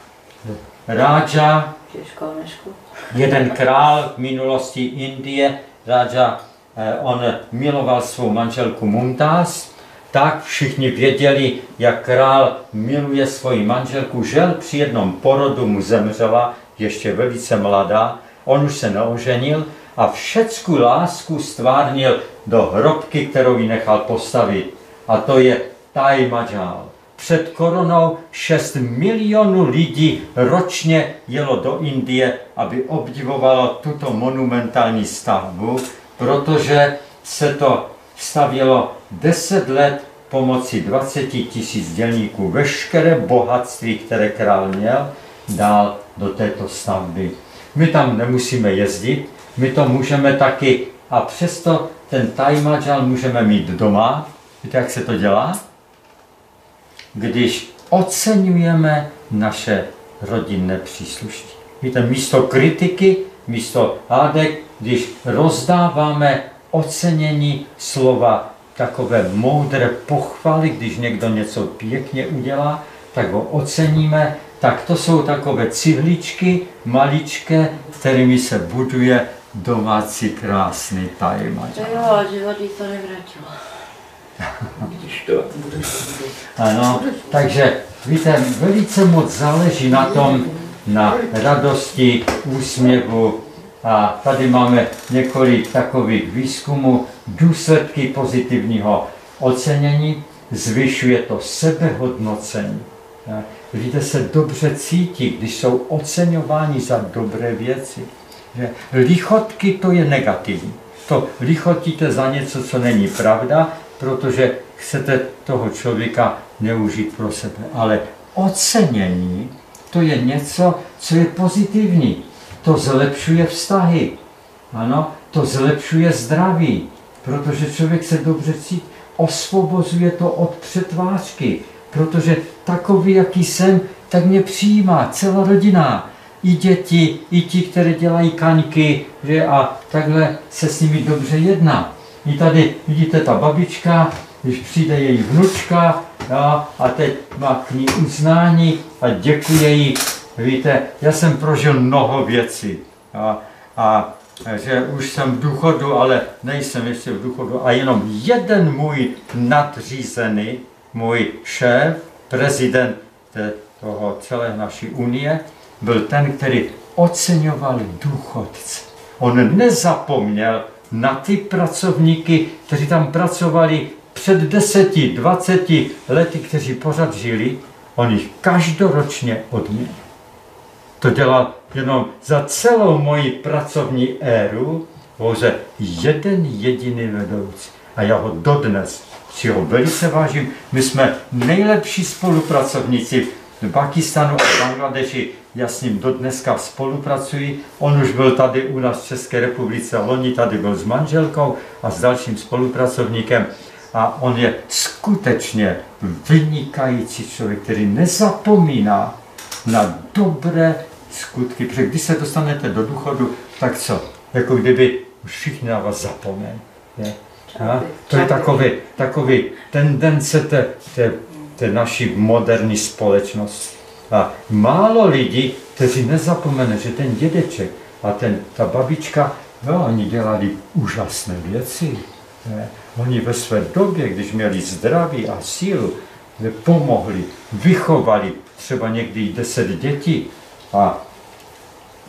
Raja, Těžko, nežko. Jeden král v minulosti Indie, Raja, eh, on miloval svou manželku Mumtaz, tak všichni věděli, jak král miluje svoji manželku. Žel při jednom porodu mu zemřela, ještě velice mladá, on už se neoženil a všecku lásku stvárnil do hrobky, kterou ji nechal postavit. A to je Taj Mahal. Před koronou 6 milionů lidí ročně jelo do Indie, aby obdivovalo tuto monumentální stavbu, protože se to stavělo 10 let pomocí 20 tisíc dělníků. Veškeré bohatství, které král měl, dal do této stavby. My tam nemusíme jezdit, my to můžeme taky a přesto ten Taj Mahal můžeme mít doma. Víte, jak se to dělá? Když oceňujeme naše rodinné příslušníky. Víte, místo kritiky, místo hádek, když rozdáváme ocenění slova, takové moudré pochvaly, když někdo něco pěkně udělá, tak ho oceníme, tak to jsou takové cihličky maličké, kterými se buduje domácí krásný To tajmač. jo, ale život to nevrátilo. Ano, takže víte, velice moc záleží na tom, na radosti, úsměvu. A tady máme několik takových výzkumů. Důsledky pozitivního ocenění zvyšuje to sebehodnocení. Lidé se dobře cítí, když jsou oceňováni za dobré věci. Že lichotky to je negativní. To lichotíte za něco, co není pravda, protože chcete toho člověka neužít pro sebe. Ale ocenění to je něco, co je pozitivní. To zlepšuje vztahy. Ano, to zlepšuje zdraví, protože člověk se dobře cítí. Osvobozuje to od přetvářky, protože takový, jaký jsem, tak mě přijímá celá rodina. I děti, i ti, kteří dělají kaňky, že a takhle se s nimi dobře jedná. I tady vidíte ta babička, když přijde její vnučka jo, a teď má k ní uznání a děkuje jí. Víte, já jsem prožil mnoho věcí a, a že už jsem v důchodu, ale nejsem ještě v důchodu a jenom jeden můj nadřízený, můj šéf, prezident toho celé naší unie, byl ten, který oceňoval důchodce. On nezapomněl na ty pracovníky, kteří tam pracovali před 10, 20 lety, kteří pořád žili, on jich každoročně odměnil. To dělal jenom za celou moji pracovní éru pouze jeden jediný vedoucí. A já ho dodnes si ho velice vážím. My jsme nejlepší spolupracovníci v Pakistanu a Bangladeši. Já s ním dodneska spolupracuji. On už byl tady u nás v České republice, loni tady byl s manželkou a s dalším spolupracovníkem. A on je skutečně vynikající člověk, který nezapomíná na dobré skutky. Protože když se dostanete do důchodu, tak co? Jako kdyby všichni na vás zapomněli. to je takový, takový tendence té, té, té naší moderní společnosti. A málo lidí, kteří nezapomene, že ten dědeček a ten, ta babička, no, oni dělali úžasné věci. Ne? Oni ve své době, když měli zdraví a sílu, pomohli, vychovali třeba někdy i deset dětí a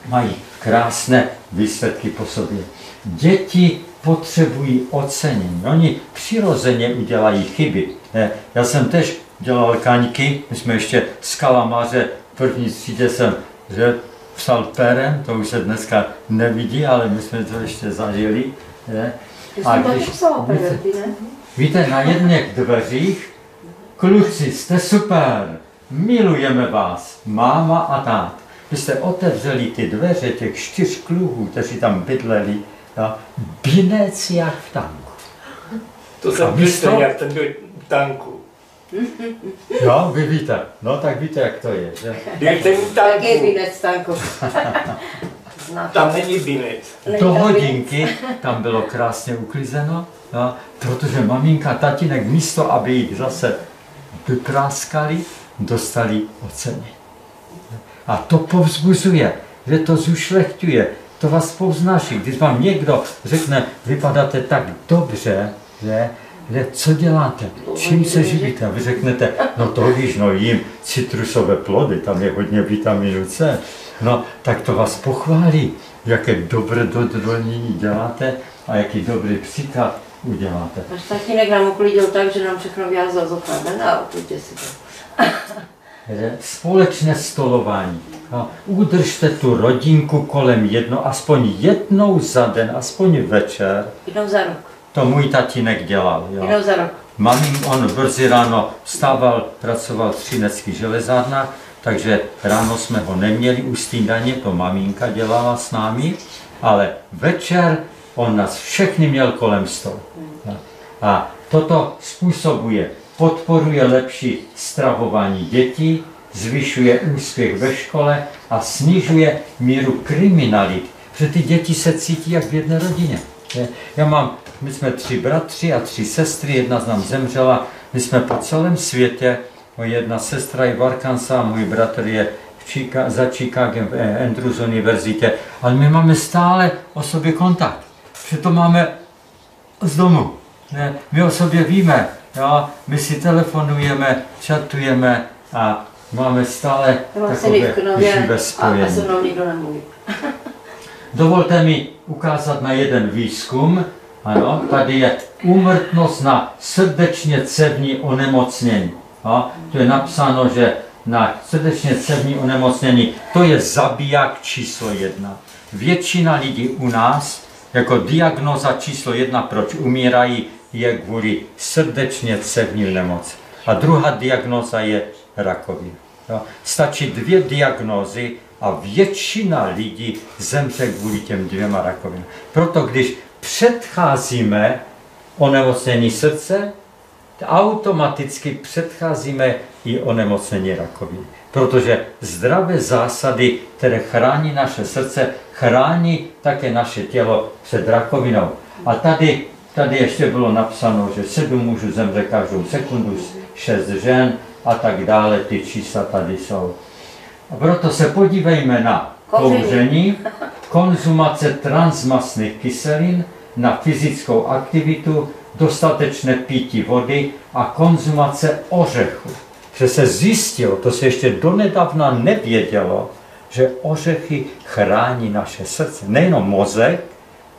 mají krásné výsledky po sobě. Děti potřebují ocenění. Oni přirozeně udělají chyby. Já jsem tež dělal kaňky, my jsme ještě z Kalamáře, v první třídě jsem že psal perem, to už se dneska nevidí, ale my jsme to ještě zažili. Taky psala perverty, ne? Víte, na jedných dveřích, kluci, jste super, milujeme vás, máma a tát. Vy jste otevřeli ty dveře těch čtyř kluků, kteří tam bydleli, a binec jak v tanku. To A jsem byl jak ten byl v tanku. No, vy víte, no tak víte, jak to je, že? Tak je tanku. Znáte. tam není binec. Do hodinky tam bylo krásně uklizeno, no, protože maminka a tatínek místo, aby jich zase vypráskali, dostali ocenění. A to povzbuzuje, že to zušlechtuje, to vás povznáší. Když vám někdo řekne, vypadáte tak dobře, že, že co děláte, čím se živíte, a vy řeknete, no to víš, no jím citrusové plody, tam je hodně vitaminu C, no tak to vás pochválí, jaké dobré dodolnění děláte a jaký dobrý příklad uděláte. Až tatínek nám uklidil tak, že nám všechno vyházal z okna. A si to. společné stolování. No, udržte tu rodinku kolem jedno, aspoň jednou za den, aspoň večer. Jednou za rok. To můj tatínek dělal. Jo. Jednou za rok. Mamím, on brzy ráno vstával, pracoval v Třineckých železárnách, takže ráno jsme ho neměli u snídaně, to maminka dělala s námi, ale večer on nás všechny měl kolem stolu. A toto způsobuje, podporuje lepší stravování dětí, zvyšuje úspěch ve škole a snižuje míru kriminality, protože ty děti se cítí jak v jedné rodině. Já mám, my jsme tři bratři a tři sestry, jedna z nám zemřela, my jsme po celém světě, moje jedna sestra je v Arkansas, můj bratr je v Chica, za Chicagem v Andrews univerzitě, ale my máme stále o sobě kontakt, že to máme z domu. Ne, my o sobě víme, jo? my si telefonujeme, čatujeme a máme stále mám takové Krnově živé a, a spojení. se mnou nikdo nemluví. Dovolte mi ukázat na jeden výzkum. Ano, tady je úmrtnost na srdečně cévní onemocnění. A tu je napsáno, že na srdečně cévní onemocnění to je zabiják číslo jedna. Většina lidí u nás jako diagnoza číslo jedna, proč umírají, je kvůli srdečně cévní nemoci. A druhá diagnoza je rakovina. Stačí dvě diagnózy a většina lidí zemře kvůli těm dvěma rakovinám. Proto když předcházíme onemocnění srdce, automaticky předcházíme i onemocnění rakoviny. Protože zdravé zásady, které chrání naše srdce, chrání také naše tělo před rakovinou. A tady, tady ještě bylo napsáno, že sedm mužů zemře každou sekundu, šest žen a tak dále, ty čísla tady jsou. A proto se podívejme na Kouření. konzumace transmasných kyselin na fyzickou aktivitu, dostatečné pití vody a konzumace ořechu. Že se zjistilo, to se ještě donedávna nevědělo, že ořechy chrání naše srdce. Nejenom mozek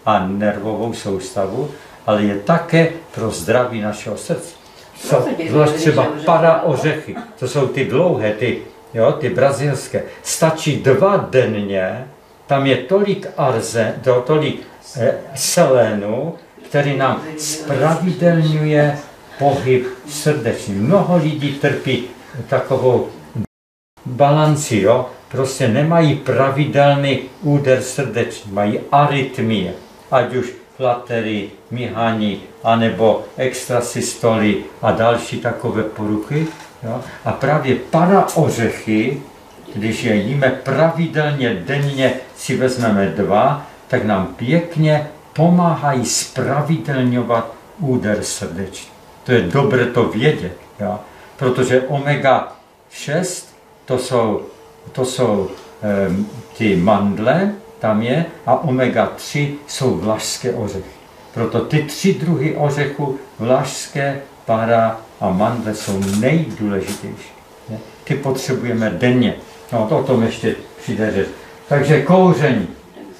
a nervovou soustavu, ale je také pro zdraví našeho srdce. Co, zvlášť třeba para ořechy, to jsou ty dlouhé, ty, jo, ty brazilské. Stačí dva denně, tam je tolik arze, to, tolik eh, selénu, který nám spravidelňuje pohyb srdeční. Mnoho lidí trpí takovou balanci, jo? prostě nemají pravidelný úder srdeční, mají arytmie, ať už flatery, míhání, anebo extrasystoly a další takové poruchy. Jo? A právě para ořechy, když je jíme pravidelně, denně si vezmeme dva, tak nám pěkně pomáhají spravidelňovat úder srdeční. To je dobré to vědět, jo? protože omega 6 to jsou, to jsou um, ty mandle, tam je, a omega 3 jsou vlašské ořechy. Proto ty tři druhy ořechu, vlašské, para a mandle, jsou nejdůležitější. Ty potřebujeme denně. No, to o tom ještě přijde řeč. Takže kouření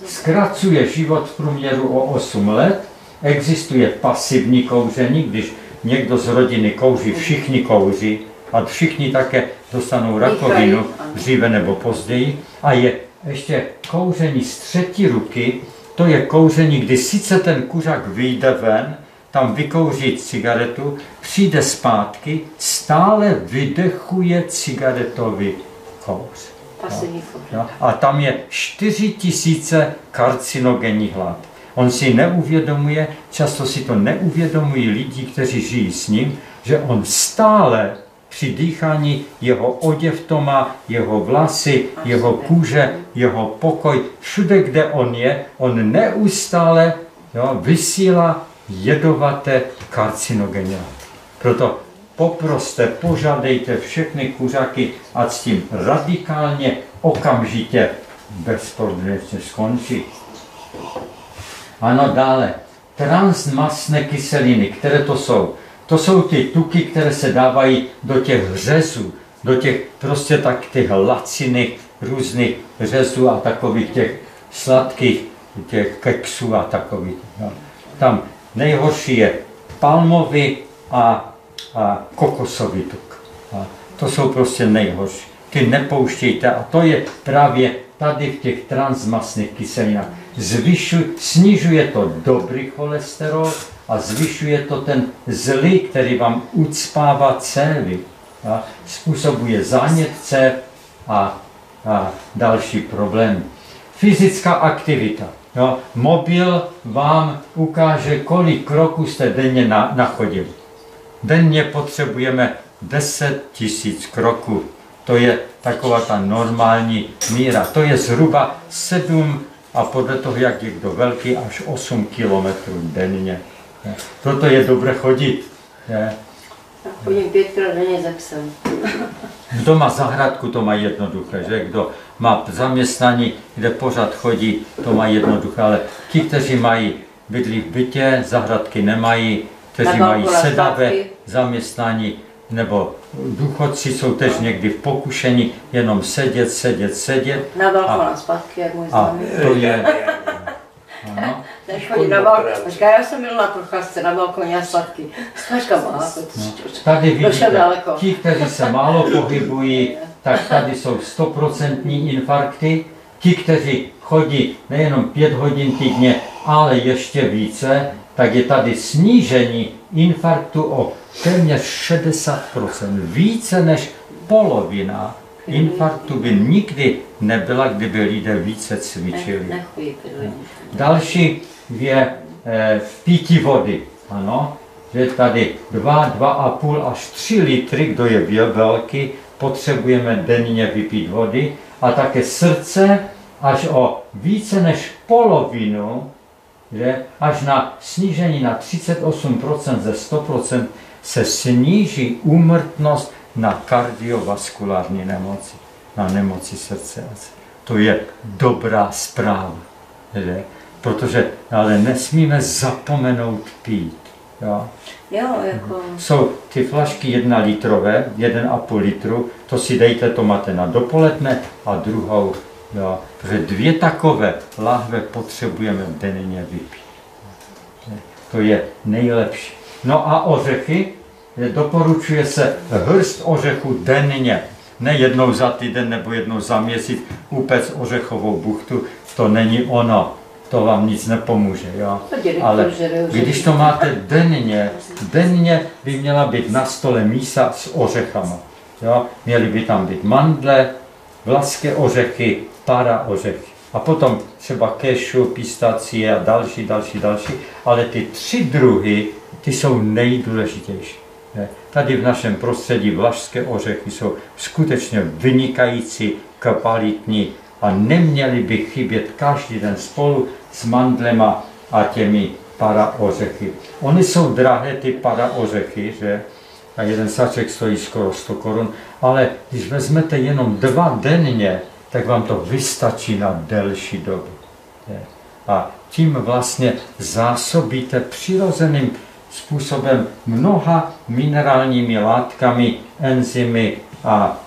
zkracuje život v průměru o 8 let. Existuje pasivní kouření, když někdo z rodiny kouří, všichni kouří a všichni také dostanou rakovinu dříve nebo později. A je ještě kouření z třetí ruky, to je kouření, kdy sice ten kuřák vyjde ven, tam vykouří cigaretu, přijde zpátky, stále vydechuje cigaretový kouř. No, a tam je 4 tisíce karcinogenních látek. On si neuvědomuje, často si to neuvědomují lidi, kteří žijí s ním, že on stále při dýchání jeho oděv to má, jeho vlasy, jeho kůže, jeho pokoj, všude, kde on je, on neustále jo, vysílá jedovaté karcinogenní. Proto poproste, požádejte všechny kuřáky, ať s tím radikálně, okamžitě, bezprodleně skončí. Ano, dále. Transmasné kyseliny, které to jsou? To jsou ty tuky, které se dávají do těch řezů, do těch prostě tak těch laciných různých řezů a takových těch sladkých těch keksů a takových. No. Tam nejhorší je palmový a, a kokosový tuk. A to jsou prostě nejhorší. Ty nepouštějte a to je právě tady v těch transmasných kyselinách. Zvyšuj, snižuje to dobrý cholesterol a zvyšuje to ten zlý, který vám ucpává cévy. A způsobuje zánět cév a, a další problémy. Fyzická aktivita. No, mobil vám ukáže, kolik kroků jste denně na, nachodil. Denně potřebujeme 10 tisíc kroků. To je taková ta normální míra. To je zhruba 7 a podle toho, jak je kdo velký, až 8 kilometrů denně. Proto je dobré chodit. Chodím pětkrát denně za psem. Kdo má zahradku, to má jednoduché, že? Kdo má zaměstnání, kde pořád chodí, to má jednoduché, ale ti, kteří mají bydlí v bytě, zahradky nemají, kteří mají sedavé zaměstnání, nebo důchodci jsou tež někdy v pokušení jenom sedět, sedět, sedět. Na balkon a zpátky, jak můj A to je, ano, Než chodí na balkon. Říká, já jsem byl na procházce na balkoně a zpátky. Skačka má. No, tady vidíte, daleko. ti, kteří se málo pohybují, tak tady jsou stoprocentní infarkty. Ti, kteří chodí nejenom pět hodin týdně, ale ještě více, tak je tady snížení infarktu o téměř 60%. Více než polovina infarktu by nikdy nebyla, kdyby lidé více cvičili. Další je e, pití vody. Ano, že tady 2, 2,5 až 3 litry, kdo je velký, potřebujeme denně vypít vody. A také srdce až o více než polovinu, že až na snížení na 38% ze 100% se sníží úmrtnost na kardiovaskulární nemoci, na nemoci srdce. To je dobrá zpráva. že? protože ale nesmíme zapomenout pít. Jo? Jo, jako... Jsou ty flašky jedna litrové, 1,5 litru, to si dejte, to máte na dopoledne a druhou, jo, protože dvě takové lahve potřebujeme denně vypít. To je nejlepší. No a ořechy, doporučuje se hrst ořechu denně, ne jednou za týden nebo jednou za měsíc, upec ořechovou buchtu, to není ono to vám nic nepomůže. Jo? Ale když to máte denně, denně by měla být na stole mísa s ořechama. Jo? Měly by tam být mandle, vlaské ořechy, para ořechy. A potom třeba kešu, pistacie a další, další, další. Ale ty tři druhy, ty jsou nejdůležitější. Tady v našem prostředí vlašské ořechy jsou skutečně vynikající, kvalitní a neměli by chybět každý den spolu s mandlema a těmi para ořechy. Oni jsou drahé, ty para ořechy, že? A jeden saček stojí skoro 100 korun, ale když vezmete jenom dva denně, tak vám to vystačí na delší dobu. A tím vlastně zásobíte přirozeným způsobem mnoha minerálními látkami, enzymy a,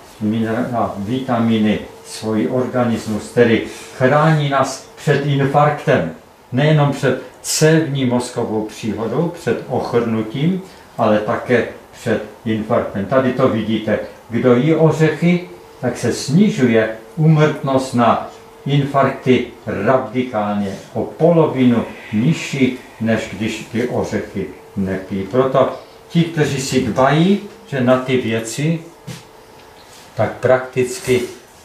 a vitaminy svůj organismus, který chrání nás před infarktem, nejenom před cévní mozkovou příhodou, před ochrnutím, ale také před infarktem. Tady to vidíte. Kdo jí ořechy, tak se snižuje úmrtnost na infarkty radikálně o polovinu nižší, než když ty ořechy nepí. Proto ti, kteří si dbají, že na ty věci, tak prakticky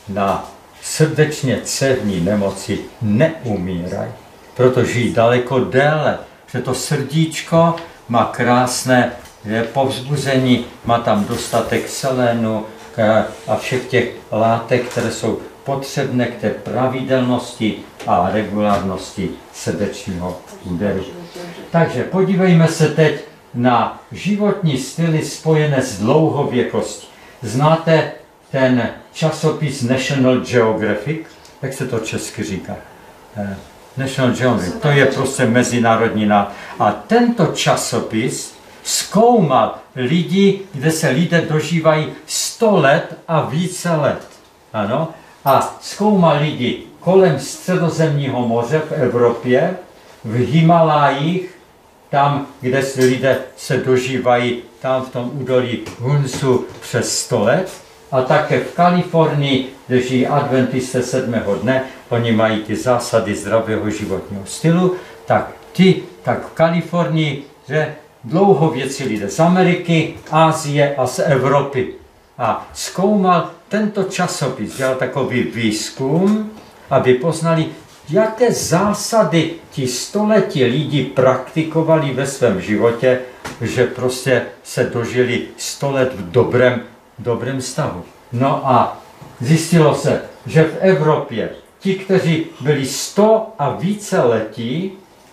na srdečně cévní nemoci neumírají. Proto žijí daleko déle. Že to srdíčko má krásné povzbuzení, má tam dostatek selénu eh, a všech těch látek, které jsou potřebné k té pravidelnosti a regulárnosti srdečního úderu. Takže podívejme se teď na životní styly spojené s dlouhověkostí. Znáte ten časopis National Geographic, jak se to česky říká? Eh, National Geographic, to je prostě mezinárodní nád. A tento časopis zkoumal lidi, kde se lidé dožívají 100 let a více let. Ano? A zkoumal lidi kolem středozemního moře v Evropě, v Himalájích, tam, kde se lidé se dožívají, tam v tom údolí Hunsu přes 100 let, a také v Kalifornii, kde žijí adventisté sedmého dne, oni mají ty zásady zdravého životního stylu, tak ty, tak v Kalifornii, že dlouho věci lidé z Ameriky, Asie a z Evropy. A zkoumal tento časopis, dělal takový výzkum, aby poznali, jaké zásady ti století lidi praktikovali ve svém životě, že prostě se dožili sto let v dobrém dobrém stavu. No a zjistilo se, že v Evropě ti, kteří byli 100 a více letí,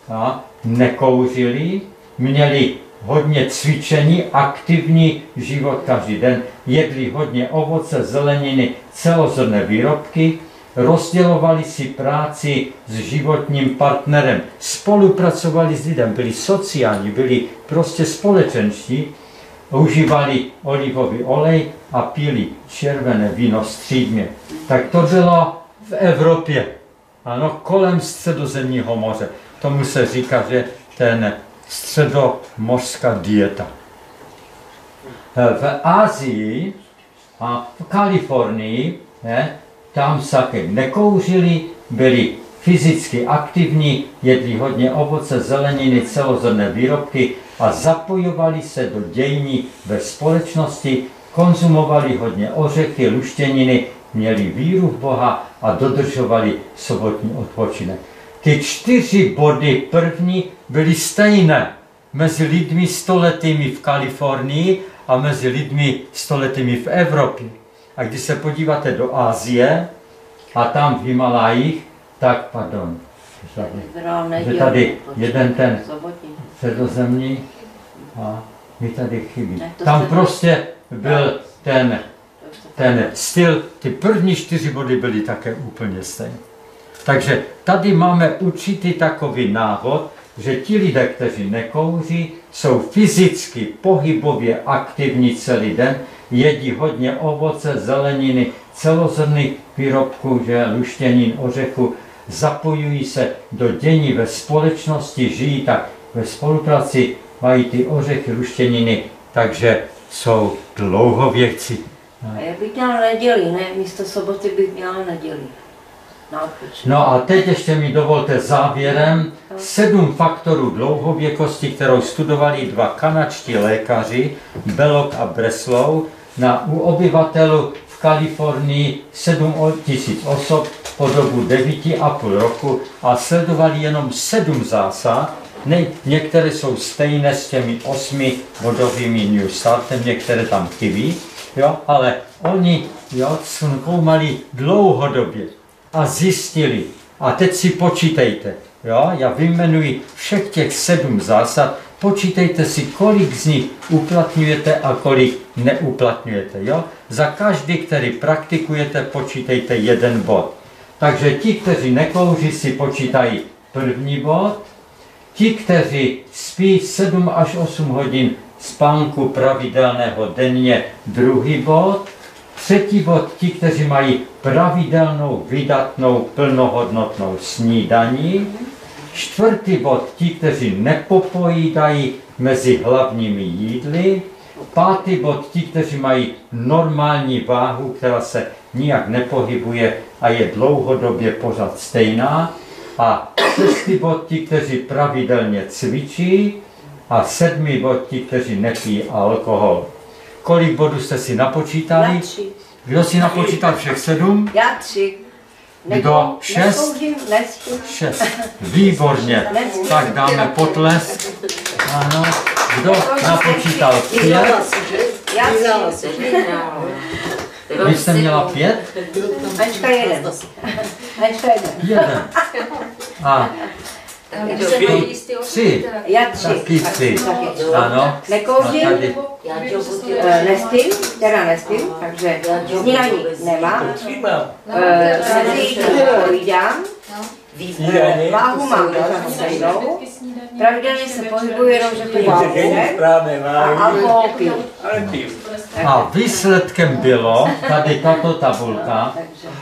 a nekouřili, měli hodně cvičení, aktivní život každý den, jedli hodně ovoce, zeleniny, celozrné výrobky, rozdělovali si práci s životním partnerem, spolupracovali s lidem, byli sociální, byli prostě společenští užívali olivový olej a pili červené víno střídmě. Tak to bylo v Evropě, ano, kolem středozemního moře. Tomu se říká, že ten středomořská dieta. V Asii a v Kalifornii, ne, tam saké nekouřili, byli fyzicky aktivní, jedli hodně ovoce, zeleniny, celozrné výrobky a zapojovali se do dějní ve společnosti, konzumovali hodně ořechy, luštěniny, měli víru v Boha a dodržovali sobotní odpočinek. Ty čtyři body první byly stejné mezi lidmi stoletými v Kalifornii a mezi lidmi stoletými v Evropě. A když se podíváte do Asie a tam v Himalajích, tak, pardon, že tady jeden ten středozemní a mi tady chybí. Tam prostě byl ten, ten styl, ty první čtyři body byly také úplně stejné. Takže tady máme určitý takový návod, že ti lidé, kteří nekouří, jsou fyzicky, pohybově aktivní celý den, jedí hodně ovoce, zeleniny, celozrnných výrobků, že luštěnin, ořechu, zapojují se do dění ve společnosti, žijí tak ve spolupráci, mají ty ořechy, luštěniny, takže jsou dlouhověkci. A já bych měla neděli, ne? Místo soboty bych měla neděli. No a teď ještě mi dovolte závěrem sedm faktorů dlouhověkosti, kterou studovali dva kanačtí lékaři, Belloc a Breslow, na u obyvatelů v Kalifornii 7 tisíc osob po dobu 9,5 roku a sledovali jenom sedm zásad. Ne, některé jsou stejné s těmi osmi bodovými New Startem, některé tam chybí, jo, ale oni jo, zkoumali dlouhodobě a zjistili, a teď si počítejte, jo, já vyjmenuji všech těch sedm zásad, počítejte si, kolik z nich uplatňujete a kolik neuplatňujete, jo. Za každý, který praktikujete, počítejte jeden bod. Takže ti, kteří nekouří, si počítají první bod, ti, kteří spí 7 až 8 hodin spánku pravidelného denně, druhý bod, Třetí bod, ti, kteří mají pravidelnou, vydatnou, plnohodnotnou snídaní. Čtvrtý bod, ti, kteří nepopojídají mezi hlavními jídly. Pátý bod, ti, kteří mají normální váhu, která se nijak nepohybuje a je dlouhodobě pořád stejná. A šestý bod, ti, kteří pravidelně cvičí. A sedmý bod, ti, kteří nepijí alkohol. Kolik bodů jste si napočítali? Já tři. Kdo si napočítal všech sedm? Já tři. Kdo? Šest? Šest. Výborně. Tak dáme potlesk. Ano. Kdo napočítal pět? Já. Vy jste měla pět? Ačka jeden. Ačka jeden. Jeden. A tři. Já tři. Taky tři. Taky. Ano. Nekouřím, eh, nespím, teda nespím, takže snídaní nemám. Eh, Mezi jídlem pojídám, Snídaně. váhu mám pořád stejnou, pravidelně se pohybuji, jenom že tu váhu Držení ne, správné a alkohol piju. Ale piju. A výsledkem bylo, tady tato tabulka,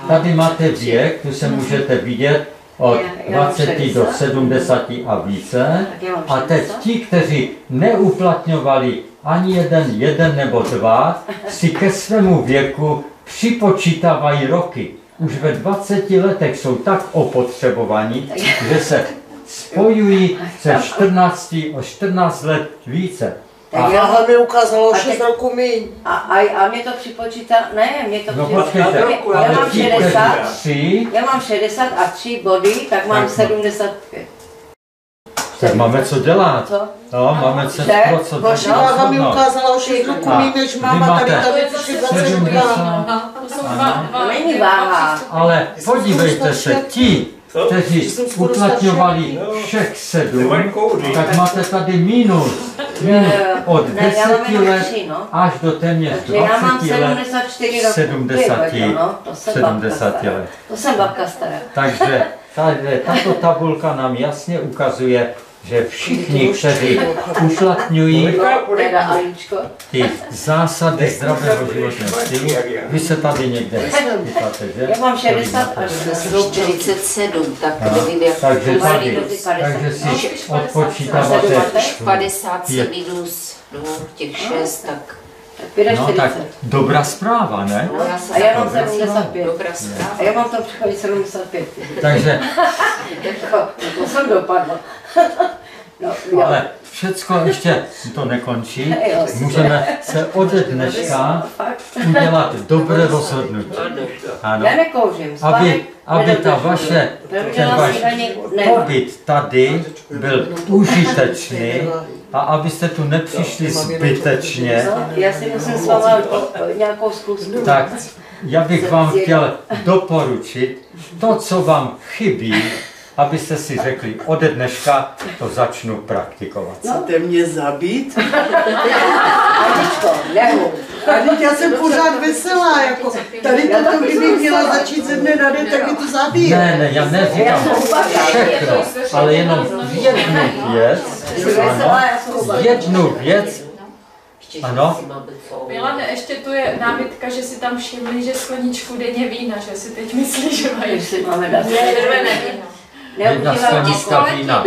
tady máte věk, tu se můžete vidět od 20 do 70 a více. A teď ti, kteří neuplatňovali ani jeden, jeden nebo dva, si ke svému věku připočítávají roky. Už ve 20 letech jsou tak opotřebovaní, že se spojují se 14 o 14 let více. Tak A, já- Aha mi ukázalo A 6 teď- roku míň. A, a, a mě to připočítá, ne, mě to no připočítá, počkejte, já mám ti, 60, kteří já mám 60 a 3 body, tak mám Tak. 75. tak máme co dělat. Co? No, máme co, Že? pro co Vaše No, váha mi no. ukázala o 6 roku A míň než máma, tady tady přišli 22. 70, To jsou dva, dva, To není váha. ale podívejte se, ti? Kteří uplatňovali všech sedm, tak máte tady minus, minus od Ne, já mám 10 jenom let no. až do téměř Takže já mám 20 let, 74 roků. 70, Ty no, to jsem 70 babka stará. let. To jsem babka stará. Takže tato tabulka nám jasně ukazuje, že všichni, kteří Aličko. ty zásady zdravého životního stylu, vy se tady někde chytáte, že? Já mám 60 až 47, tak Ano, nevím, jak takže to tady, takže si No, odpočítáváte 50 pět. minus no, těch 6, tak No tak 45. dobrá zpráva, ne? no, já A já mám Dobrá 75. Dobrá zpráva. A já mám to přichodí 75. Takže, Jako, to jsem dopadla. No, jo. ale všecko ještě to nekončí. Můžeme se ode dneška udělat dobré rozhodnutí. Ano. Já nekouřím. Aby, aby ta vaše, ten váš nemám. pobyt tady byl užitečný a abyste tu nepřišli zbytečně, No, já si musím s váma nějakou zkusku. tak já bych vám chtěl doporučit to, co vám chybí, abyste si řekli, ode dneška to začnu praktikovat. Chcete mě zabít? Aničko, nehu. A teď já jsem pořád veselá, jako tady toto, kdybych měla začít ze dne na den, tak mi to zabije. Ne, ne, já neříkám všechno, ale jenom jednu věc, ano, jednu věc, Ano. Milane, ještě tu je námitka, že si tam všimli, že skleničku denně vína, že si teď myslí, že mají Jestli máme dát. Jedna sklenička vína.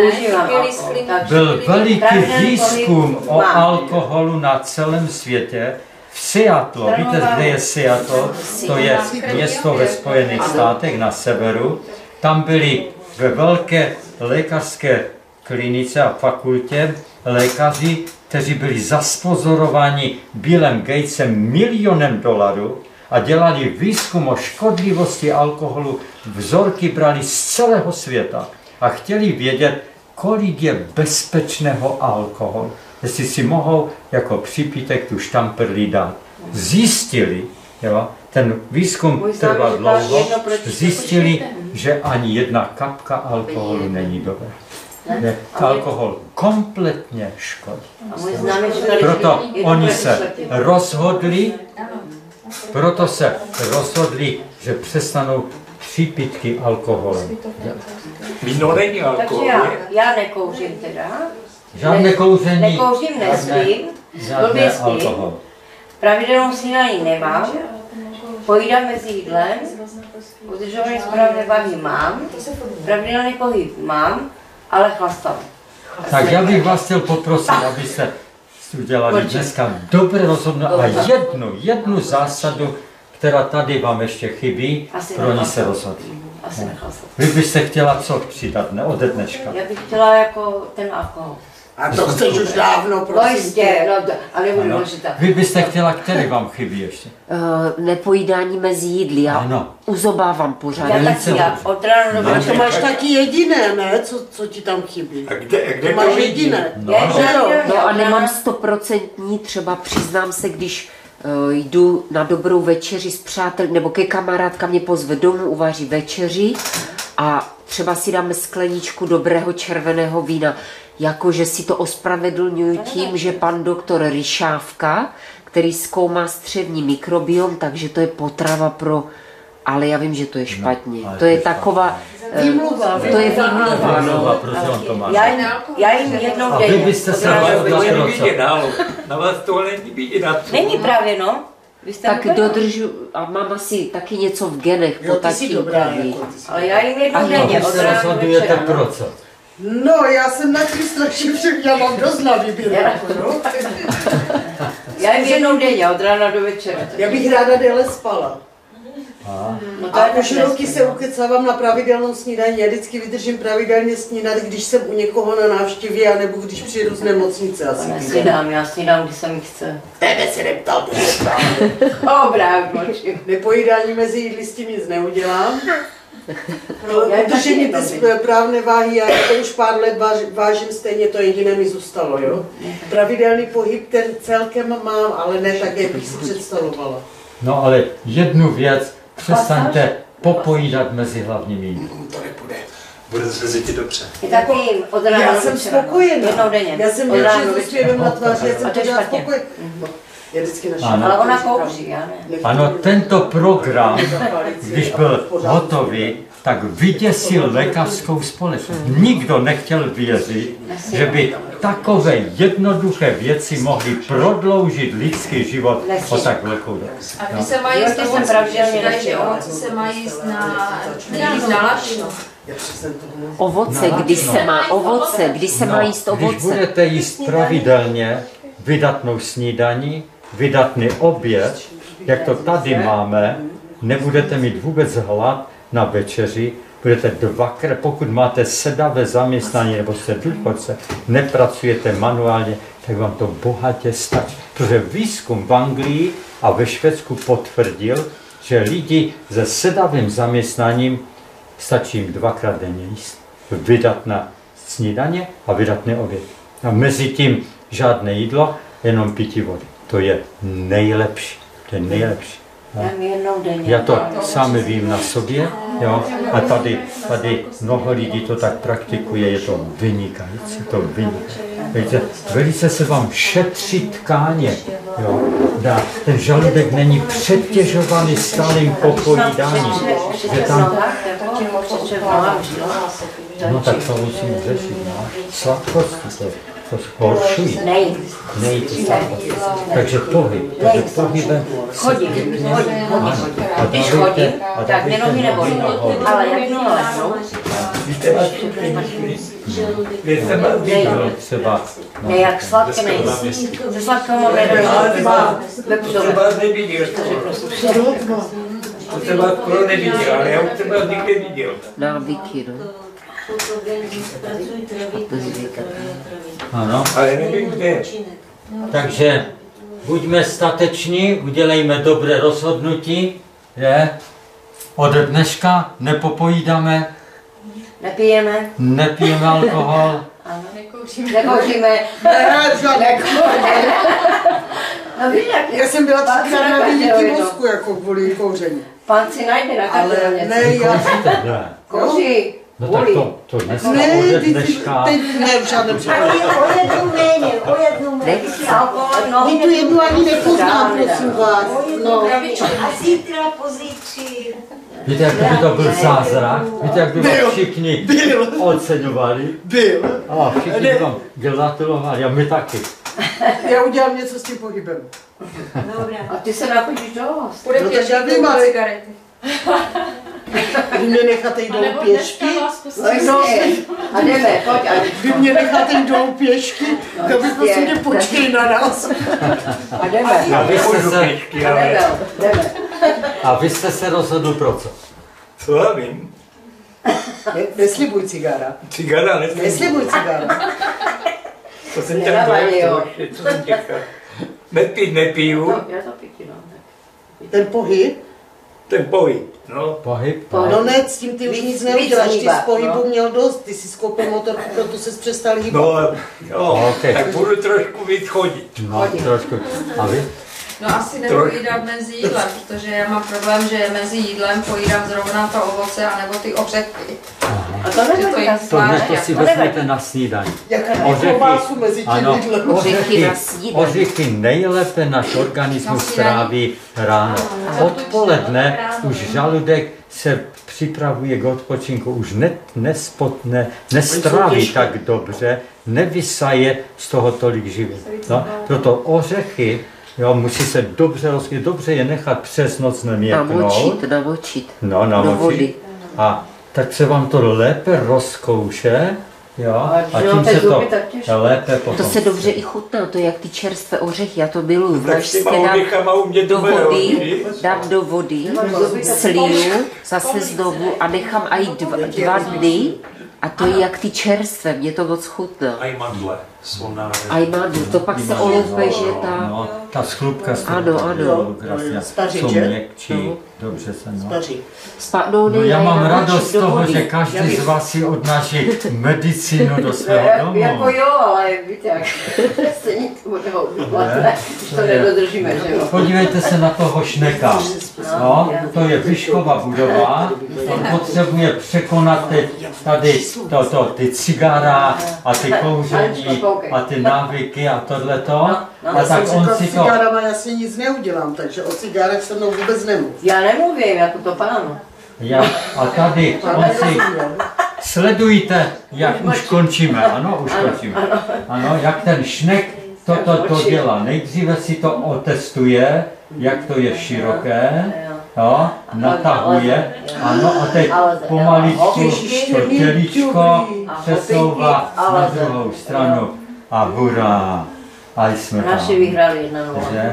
Byl veliký výzkum o alkoholu na celém světě. V Seattle, víte, kde je Seattle? To je město ve Spojených státech na severu. Tam byli ve velké lékařské klinice a fakultě lékaři, kteří byli zaspozorováni Billem Gatesem milionem dolarů a dělali výzkum o škodlivosti alkoholu. Vzorky brali z celého světa a chtěli vědět, kolik je bezpečného alkoholu. Jestli si mohou jako přípitek tu štamperlí dát. Zjistili, jo, ten výzkum trval dlouho, zjistili, že ani jedna kapka alkoholu není dobrá. Ne, alkohol kompletně škodí. Proto oni se rozhodli, proto se rozhodli, že přestanou přípitky alkoholem. Víno není Takže alkohol. já, já nekouřím teda. Žádné Ne- kouření, Nekouřím, nespím. žádné alkohol. Pravidelnou snídaní nemám. Pojídám mezi jídlem. Udržování správné váhy mám. Pravidelný pohyb mám, ale chlastám. Tak já bych vás chtěl poprosit, abyste udělali dneska dobré rozhodnutí a jednu, jednu zásadu, která tady vám ještě chybí, Asi pro ní se rozhodli. Asi nechlastám. Vy byste chtěla co přidat, ne ode dneška? Já bych chtěla jako ten alkohol. A to chceš už dávno, No prosím jistě, no, to- a nebudu Ano. důležitá. Vy byste chtěla, který vám chybí ještě? Uh, nepojídání mezi jídly. Já Ano. uzobávám pořád. Já taky, já od rána do A to večera. máš taky jediné, ne? Co, co ti tam chybí? A kde, a kde To máš jediné. No. Já Že jo? pravidelně No a nemám stoprocentní, třeba přiznám se, když uh, jdu na dobrou večeři s přáteli, nebo ke kamarádka mě pozve domů, uvaří večeři a třeba si dáme skleničku dobrého červeného vína. Jakože si to ospravedlňuji tím, že pan doktor Ryšávka, který zkoumá střevní mikrobiom, takže to je potrava pro... Ale já vím, že to je špatně. ale to je to je taková... Výmluva. To je výmluva, no. Výmluva, protože on to má. Já jim, já jim jednou A vy denně. byste se vidět, halo. Na vás tohle není vidět. Není právě, no. Vy jste Tak dobrá. dodržu, a mám asi taky něco v genech po Jo, ty jsi dobrá, jako. Ale já jim jednou Ano, A denně, vy se rozhodujete večera. pro co? No, já jsem na tím strašně všem, já mám dost na výběr. jako, no. Já jim jednou denně, od rána do večera. Já bych ráda déle spala. No to A je už roky se ukecávám na pravidelnou snídaní. Já vždycky vydržím pravidelně snídat, když jsem u někoho na návštěvě, anebo když přijedu z nemocnice asi. týden. Nesnídám, já snídám, když se mi chce. Tebe se neptal, to se ptal. Dobrá, mlčím. Nepojídání mezi jídly s tím nic neudělám. No, já Udržení té správné váhy, já to už pár let váž, vážím stejně, to jediné mi zůstalo, jo. Pravidelný pohyb ten celkem mám, ale ne tak, jak bych si představovala. No ale jednu věc, přestaňte popojídat mezi hlavními jídly. To nepůjde. Bude se cítit dobře. Jim od rána Já jsem večera. spokojená. Jednou denně. Já jsem Od rána většinou s na tváři, já jsem pořád spokojená. Já vždycky naši. Ano. Ale ona kouří, já ne. Ano, tento program, když byl hotový, tak vyděsil lékařskou společnost. Nikdo nechtěl věřit, že by takové jednoduché věci mohly prodloužit lidský život o tak velkou dobu. A ty se mají jíst jsem říkají, že ovoce se mají jíst na, jíst na lačno. Ovoce, No, kdy no. se má ovoce, kdy se má jíst když ovoce. budete jíst pravidelně vydatnou snídaní, vydatný oběd, jak to tady máme, nebudete mít vůbec hlad na večeři, budete dvakrát, pokud máte sedavé zaměstnání nebo jste důchodce, nepracujete manuálně, tak vám to bohatě stačí. Protože výzkum v Anglii a ve Švédsku potvrdil, že lidi se sedavým zaměstnáním stačí jim dvakrát denně jíst. Vydatná snídaně a vydatný oběd. A mezi tím žádné jídlo, jenom pití vody. To je nejlepší. To je nejlepší. Já. Já to sám vím na sobě. Jo? A tady, tady mnoho lidí to tak praktikuje, je to vynikající, to vynikající. Velice se vám šetří tkáně. Jo? Dá, ten žaludek není přetěžovaný stálým popojídáním. Že tam, no tak to musím řešit. No. Sladkosti, to, to zhoršují. Nej. Nejde sladkosti. Takže pohyb. Takže pohybem Chodím, chodím, chodím. A Když chodím, tak mě nohy nebolí. Ale lehnu, Víte, vás Víte, vás Jo, třeba, no, ne, jak sladké nejsem. Ze sladkého mám nedostává. To vás skoro neviděl, ale já už vás nikdy viděl. Návyky, no. Ano. Ale nevím kde. Takže buďme stateční, udělejme dobré rozhodnutí, že od dneška nepopojídáme, Nepijeme, nepijeme alkohol, Nekouříme. nekouříme, Ne, žádný. nekouříme. No víš, jak Já jsem byla třikrát si na vynětí mozku jako kvůli kouření. Pán si najde na Ale ne, já... ne. Kouří, No tak to, to dneska Ne, ode dneška, teď ne, v žádném případě. O jednu méně, o jednu méně. Alkohol, no. Vy tu jednu ani nepoznám, prosím vás. No. A zítra, pozítří. víte, jak by to byl zázrak, víte, jak by vám všichni oceňovali Byl. a všichni by vám gratulovali a my taky. Já udělám něco s tím pohybem. A ty se nachodíš dost. Bude No já vím, ale- cigarety. Vy mě necháte jít dolů pěšky? No no, a jdeme, pojď. A, Vy mě necháte jít dolů pěšky? Tak vy prosím tě počkej na nás. a jdeme. A vy jste se, Pěšky, A ale jdeme, a vy jste se rozhodl pro co? co já vím? Ne, neslibuj cigára. Cigara nesmím. Neslibuj cigára. To jsem tě jo. Co jsem tě Nepít nepiju, No, já to pěkně, no. Ten pohyb, ten pohyb. No, Pohyb? Pohyb. no ne, s tím ty už nic neuděláš. Ty z pohybu no. měl dost. Ty si skoupil motorku, proto se přestal hýbat. no, jo, Ok. tak budu trošku víc chodit. No, trošku. A vy? No asi nepojídat mezi jídlem, protože já mám problém, že mezi jídlem pojídám zrovna to ovoce anebo ty ořechy. A to Že to To dnes to si vezmete na snídaní. Ořechy. Ano. Ořechy ořechy, na snídani. ořechy nejlépe náš organismus stráví ráno. Odpoledne už žaludek se připravuje k odpočinku, už ne, nespotne, nestráví tak dobře, nevysaje z toho tolik živin. No, proto ořechy Jo, musí se dobře rozkvět, dobře je nechat přes noc neměknout. Namočit, namočit. No, Do vody. A tak se vám to lépe rozkouše, jo, a že tím se to lépe potom. To se dobře i chutná, to je jak ty čerstvé ořechy, já to miluju. U mě do vody, dám do vody, sliju, zase znovu a nechám aj dva, dva dny a to je jak ty čerstvé, mě to moc chutná. A i mandle A i mandl, to pak se oloupe, že ta... No, ta sklubka z toho Ano, ano. Spaří, Jsou že? měkčí, No. dobře se no. Paří. Spa, no, No já mám radost z toho, že každý z vás si odnáší medicínu do svého Jako domu. jo, ale víte jak, udělat, ne? Když to nedodržíme, že jo. Podívejte se na toho šneka. No, to je Vyškova budova. On potřebuje překonat teď tady to, to, ty cigára a ty kouření a ty návyky a tohleto. A Já tak jsem on si to... cigárama jasně nic neudělám, takže o cigárech se mnou vůbec nemluv. Já nemluvím, jako to pán. Já, a tady on si... Sledujte, jak už končíme. Ano, už končíme. Ano, jak ten šnek toto to dělá. Nejdříve si to otestuje, jak to je široké. Jo, natahuje, ano, a teď pomaličku to tělíčko přesouvá na druhou stranu a hurá, a jsme tam. Naši vyhráli jedna nula. Že?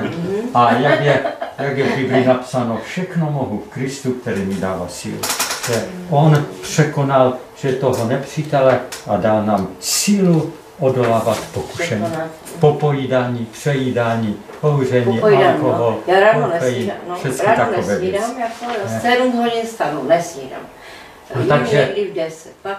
A jak je, jak je v Biblii napsáno, všechno mohu v Kristu, který mi dává sílu. Že on překonal že toho nepřítele a dá nám sílu odolávat pokušení. Po pojídání, přejídání, kouření, Popojídám, alkohol, no. Já ráno nesnídám, no, ráno nesnídám, jako v 7 hodin stanu, nesnídám. No, takže- v 10, pak.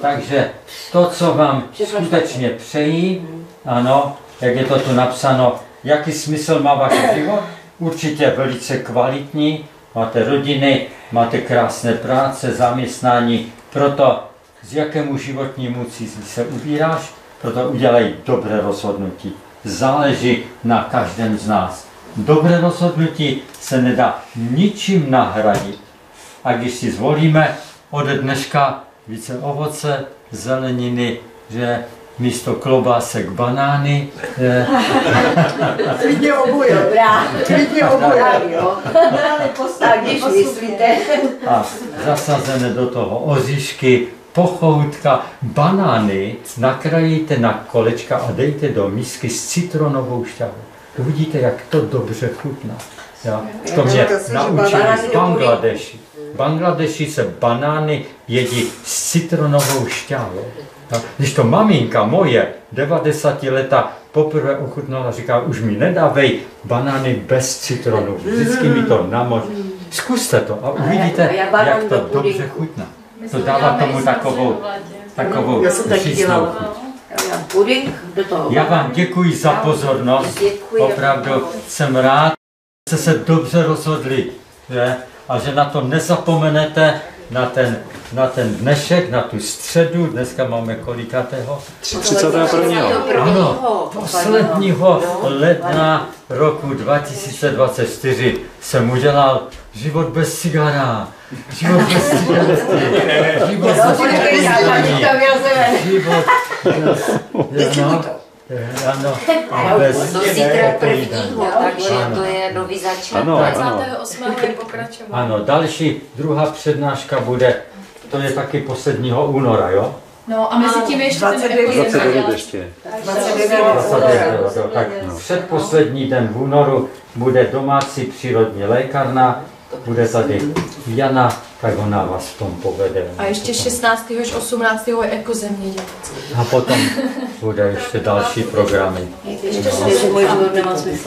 Takže to, co vám skutečně přejí, ano, jak je to tu napsáno, jaký smysl má váš život? Určitě velice kvalitní, máte rodiny, máte krásné práce, zaměstnání, proto z jakému životnímu cíli se ubíráš, proto udělej dobré rozhodnutí. Záleží na každém z nás. Dobré rozhodnutí se nedá ničím nahradit. A když si zvolíme ode dneška více ovoce, zeleniny, že místo klobásek banány, Klidně oboje. Dobrá. Klidně oboje. Jo. Když myslíte. a zasazené do toho oříšky, pochoutka, banány nakrajíte na kolečka a dejte do misky s citronovou šťavou. Uvidíte, jak to dobře chutná. Jo? To mě naučili v Bangladeši. V Bangladeši se banány jedí s citronovou šťavou. Jo? Když to maminka moje, 90 leta, poprvé ochutnala, říká, už mi nedávej banány bez citronu, vždycky mi to namoč. Zkuste to a uvidíte, a já banán jak to dobře chutná. To dává tomu takovou, takovou Já jsem taky dělala. Já dám puding do toho. Já vám děkuji za pozornost. Opravdu jsem rád, že jste se dobře rozhodli. Že? A že na to nezapomenete, na ten, na ten dnešek, na tu středu. Dneska máme kolikátého? 31. Ano, posledního ledna roku 2024 jsem udělal život bez cigara. Život bez cigarety. Život bez povídání. Život bez... Ano, ano, a bez No zítra prvního, takže to je nový začátek. Ano, ano. 28. je pokračování. Ano, další, druhá přednáška bude, to je taky posledního února, jo? No a mezi tím ještě 29. 29 ještě. 29. 29, jo, tak předposlední den v únoru bude domácí přírodní lékárna, bude tady Jana, tak ona vás v tom povede. A ještě 16. až 18. je ekozemědělec. A potom bude ještě další programy. Ještě že můj život nemá smysl.